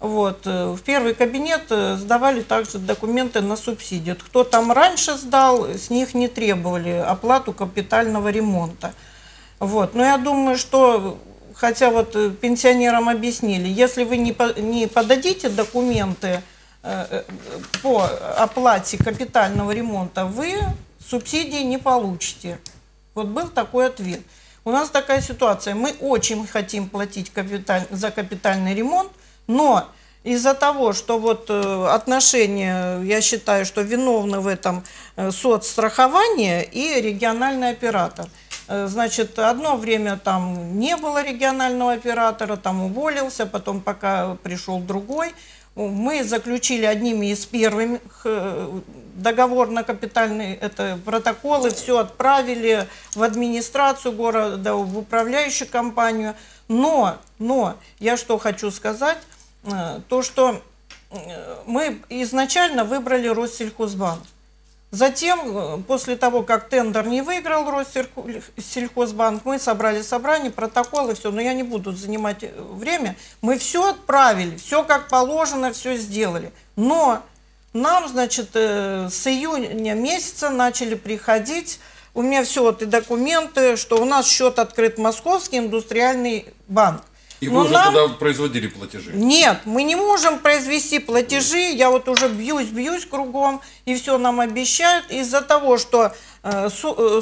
Вот. э, В первый кабинет э, сдавали также документы на субсидию. Кто там раньше сдал, с них не требовали оплату капитального ремонта. Вот. Но я думаю, что, хотя вот э, пенсионерам объяснили, если вы не, по- не подадите документы по оплате капитального ремонта, вы субсидии не получите. Вот был такой ответ. У нас такая ситуация. Мы очень хотим платить капиталь- за капитальный ремонт, но из-за того, что вот э, отношения, я считаю, что виновны в этом э, соцстрахование и региональный оператор. Э, Значит, одно время там не было регионального оператора, там уволился, потом пока пришел другой. Мы заключили одними из первых договор на капитальный, это протоколы, все отправили в администрацию города, в управляющую компанию. Но, но, я что хочу сказать, то, что э, мы изначально выбрали Россельхозбанк. Затем, э, после того, как тендер не выиграл Россельхозбанк, мы собрали собрание, протоколы, все. Но я не буду занимать э, время. Мы все отправили, все как положено, все сделали. Но нам, значит, э, с июня месяца начали приходить, у меня все вот и документы, что у нас счет открыт Московский индустриальный банк. И вы Но уже нам- тогда производили платежи. нет, мы не можем произвести платежи. Я вот уже бьюсь, бьюсь кругом, и все нам обещают. Из-за того, что э, со- э,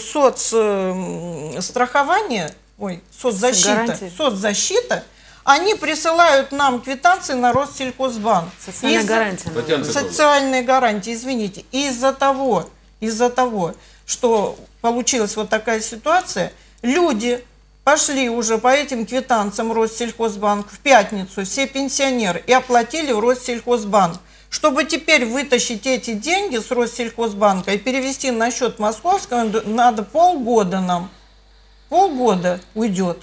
соцстрахование, ой, соцзащита, Гарантии. соцзащита, Они присылают нам квитанции на Россельхозбанк. Социальная гарантия. Татьяна Петровна. Социальные гарантии, извините. Из-за того, из-за того, что получилась вот такая ситуация, люди пошли уже по этим квитанциям Россельхозбанк в пятницу, все пенсионеры, и оплатили в Россельхозбанк. Чтобы теперь вытащить эти деньги с Россельхозбанка и перевести на счет московского, надо полгода нам. Полгода уйдет.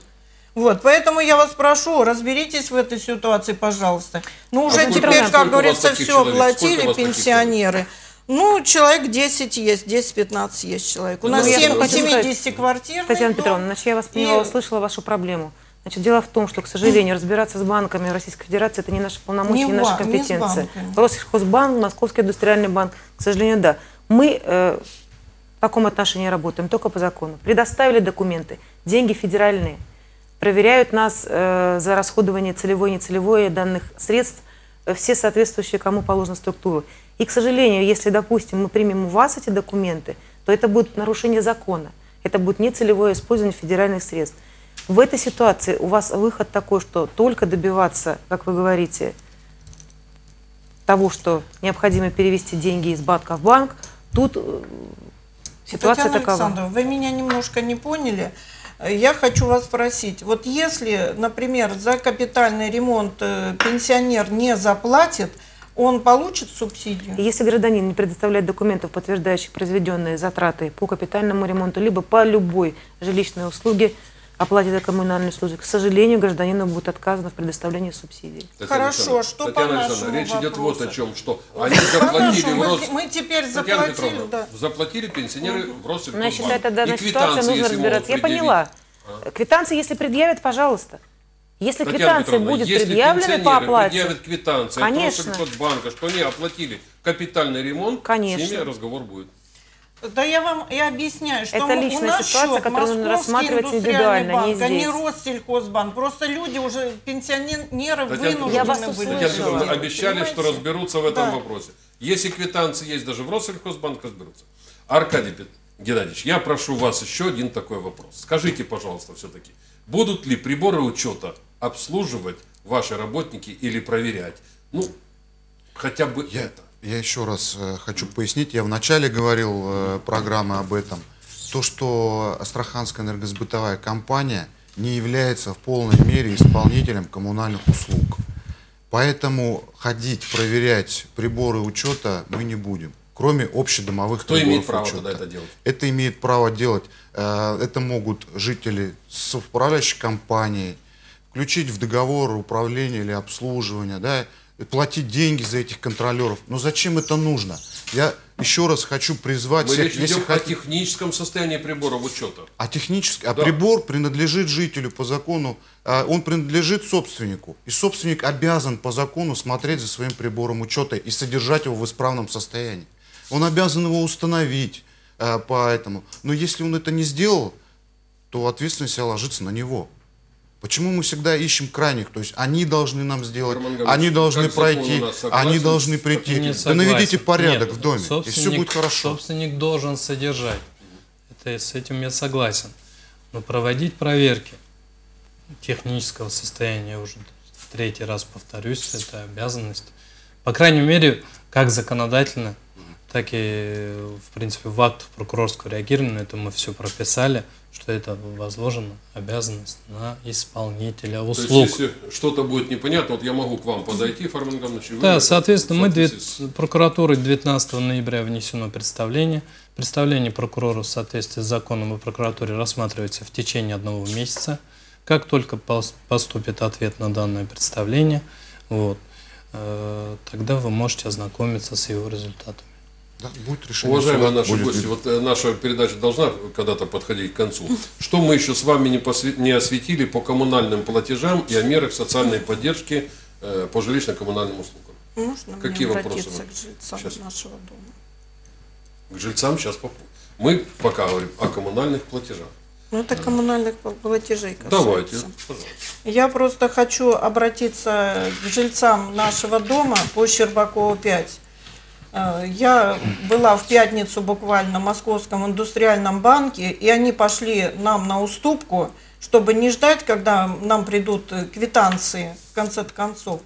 Вот, поэтому я вас прошу, разберитесь в этой ситуации, пожалуйста. Ну, уже сколько- теперь, как говорится, все человек? Оплатили пенсионеры. Ну, человек 10 есть, 10-15 есть человек. У нас Ну, я 7, хочу сказать, 70 квартир. Татьяна Петровна, значит, я вас поняла, И- услышала вашу проблему. Значит, дело в том, что, к сожалению, разбираться с банками Российской Федерации это не наши полномочия, Не не, наша ва- не. Россельхозбанк, Московский индустриальный банк, к сожалению, да. Мы э, в таком отношении работаем только по закону. Предоставили документы, деньги федеральные, проверяют нас э, за расходование целевой и нецелевой данных средств э, все соответствующие кому положено структуры. И, к сожалению, если, допустим, мы примем у вас эти документы, то это будет нарушение закона. Это будет нецелевое использование федеральных средств. В этой ситуации у вас выход такой, что только добиваться, как вы говорите, того, что необходимо перевести деньги из банка в банк, тут э, ситуация Татьяна такова. Александровна, вы меня немножко не поняли. Я хочу вас спросить, вот если, например, за капитальный ремонт э, пенсионер не заплатит, он получит субсидию? Если гражданин не предоставляет документов, подтверждающих произведенные затраты по капитальному ремонту, либо по любой жилищной услуге, оплате за коммунальные услуги, к сожалению, гражданину будет отказано в предоставлении субсидий. Татьяна Хорошо, что Татьяна по Александровна, нашему речь идет вот о вопросу? чем, что они заплатили в мы, Рос... мы теперь заплатили, Петровна, да. заплатили пенсионеры в Россельхозбанк. считаю, это данная ситуация нужно разбираться. Я поняла. А? Квитанции, если предъявят, пожалуйста. Если Татьяна квитанция Петровна, будет если предъявлена по оплате, предъявят квитанции Конечно. от Россельхозбанка, что они оплатили капитальный ремонт, Конечно. с ними разговор будет. Да я вам и объясняю, что Это мы- личная у нас ситуация, счет которую нужно Московский рассматривать индустриальный индивидуально, не банк, а не здесь. Россельхозбанк. Просто люди уже, пенсионеры Татьяна вынуждены Я вас были. Татьяна обещали, что понимаете? разберутся в этом Да. вопросе. Если квитанции есть даже в Россельхозбанк, разберутся. Аркадий Пет- Геннадьевич, я прошу вас еще один такой вопрос. Скажите, пожалуйста, все-таки, будут ли приборы учета обслуживать ваши работники или проверять? Ну, хотя бы Я, это. я еще раз э, хочу пояснить, я вначале говорил э, программы об этом. То, что Астраханская энергосбытовая компания не является в полной мере исполнителем коммунальных услуг. Поэтому ходить, проверять приборы учета мы не будем, кроме общедомовых Кто имеет право учета. тогда это делать? Это имеет право делать, э, это могут жители с управляющей компанией, включить в договор управления или обслуживания, да, и платить деньги за этих контролеров. Но зачем это нужно? Я еще раз хочу призвать Мы всех, речь если ведем о хот- техническом состоянии приборов учета. а технически, а Да. прибор принадлежит жителю по закону, а, он принадлежит собственнику. И собственник обязан по закону смотреть за своим прибором учета и содержать его в исправном состоянии. Он обязан его установить а, по этому. Но если он это не сделал, то ответственность ложится на него. Почему мы всегда ищем крайних? То есть они должны нам сделать, они должны как закон пройти, согласен они должны прийти. Не Да наведите порядок Нет, в доме, и все будет хорошо. Собственник должен содержать. Это, с этим я согласен. Но проводить проверки технического состояния уже в третий раз повторюсь, это обязанность. По крайней мере, как законодательно, так и, в принципе, в актах прокурорского реагирования это мы все прописали, что это возложена обязанность на исполнителя То услуг. есть, если что-то будет непонятно, вот я могу к вам подойти, Фармен Гамович, Да, соответственно, мы две- прокуратурой 19 ноября внесено представление. Представление прокурора в соответствии с законом о прокуратуре рассматривается в течение одного месяца. Как только пос- поступит ответ на данное представление, вот, э, тогда вы можете ознакомиться с его результатами. Да, будет решение Уважаемые суда, наши будет гости, вот э, наша передача должна когда-то подходить к концу. Что мы еще с вами не, посве- не осветили по коммунальным платежам и о мерах социальной поддержки э, по жилищно-коммунальным услугам? Можно Какие мне вопросы вы? к жильцам Сейчас. нашего дома? К жильцам сейчас поп- Мы пока говорим о коммунальных платежах. Ну, это коммунальных пл- платежей касается. Давайте, пожалуйста. Я просто хочу обратиться к жильцам нашего дома по Щербакова 5. Э, Я была в пятницу буквально в Московском индустриальном банке, и они пошли нам на уступку, чтобы не ждать, когда нам придут э, квитанции в конце концов.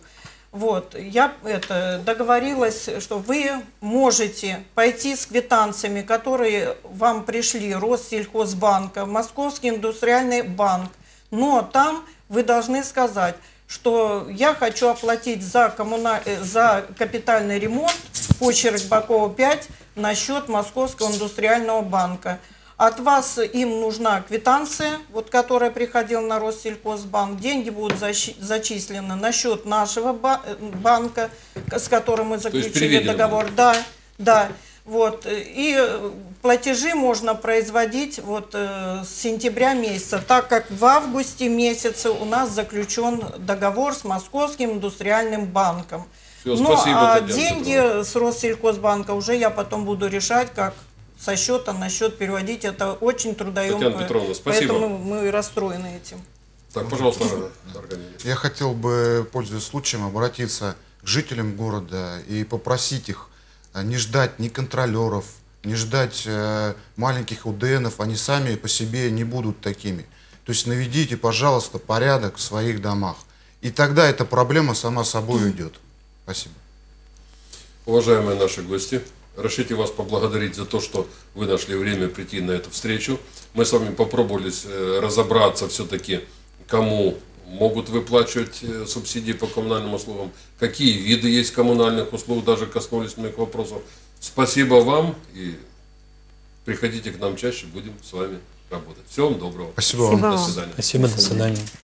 Вот, я это договорилась, что вы можете пойти с квитанциями, которые вам пришли Россельхозбанка, Московский индустриальный банк, но там вы должны сказать, что я хочу оплатить за, коммуна... э, за капитальный ремонт почерк Бакова 5 на счет Московского индустриального банка. От вас им нужна квитанция, вот, которая приходила на Россельхозбанк. Деньги будут зачислены на счет нашего э, банка, с которым мы заключили договор. Да, да. Вот. э, И э, платежи можно производить вот э, с сентября месяца, так как в августе месяце у нас заключен договор с Московским индустриальным банком. Всё, ну, спасибо, а Татьяна деньги Петровна. с Россельхозбанка уже я потом буду решать, как со счета на счет переводить. Это очень трудоемко. Татьяна Петровна, спасибо. Поэтому мы расстроены этим. Так, пожалуйста. Я хотел бы, пользуясь случаем, обратиться к жителям города и попросить их не ждать ни контролеров, не ждать э, маленьких УДНов, они сами по себе не будут такими. То есть наведите, пожалуйста, порядок в своих домах. И тогда эта проблема сама собой уйдет. Спасибо. Уважаемые наши гости, разрешите вас поблагодарить за то, что вы нашли время прийти на эту встречу. Мы с вами попробовали э, разобраться все-таки, кому могут выплачивать э, субсидии по коммунальным услугам, какие виды есть коммунальных услуг, даже коснулись многих вопросов. Спасибо вам и приходите к нам чаще, будем с вами работать. Всего вам доброго. Спасибо вам. До свидания. Спасибо, до свидания.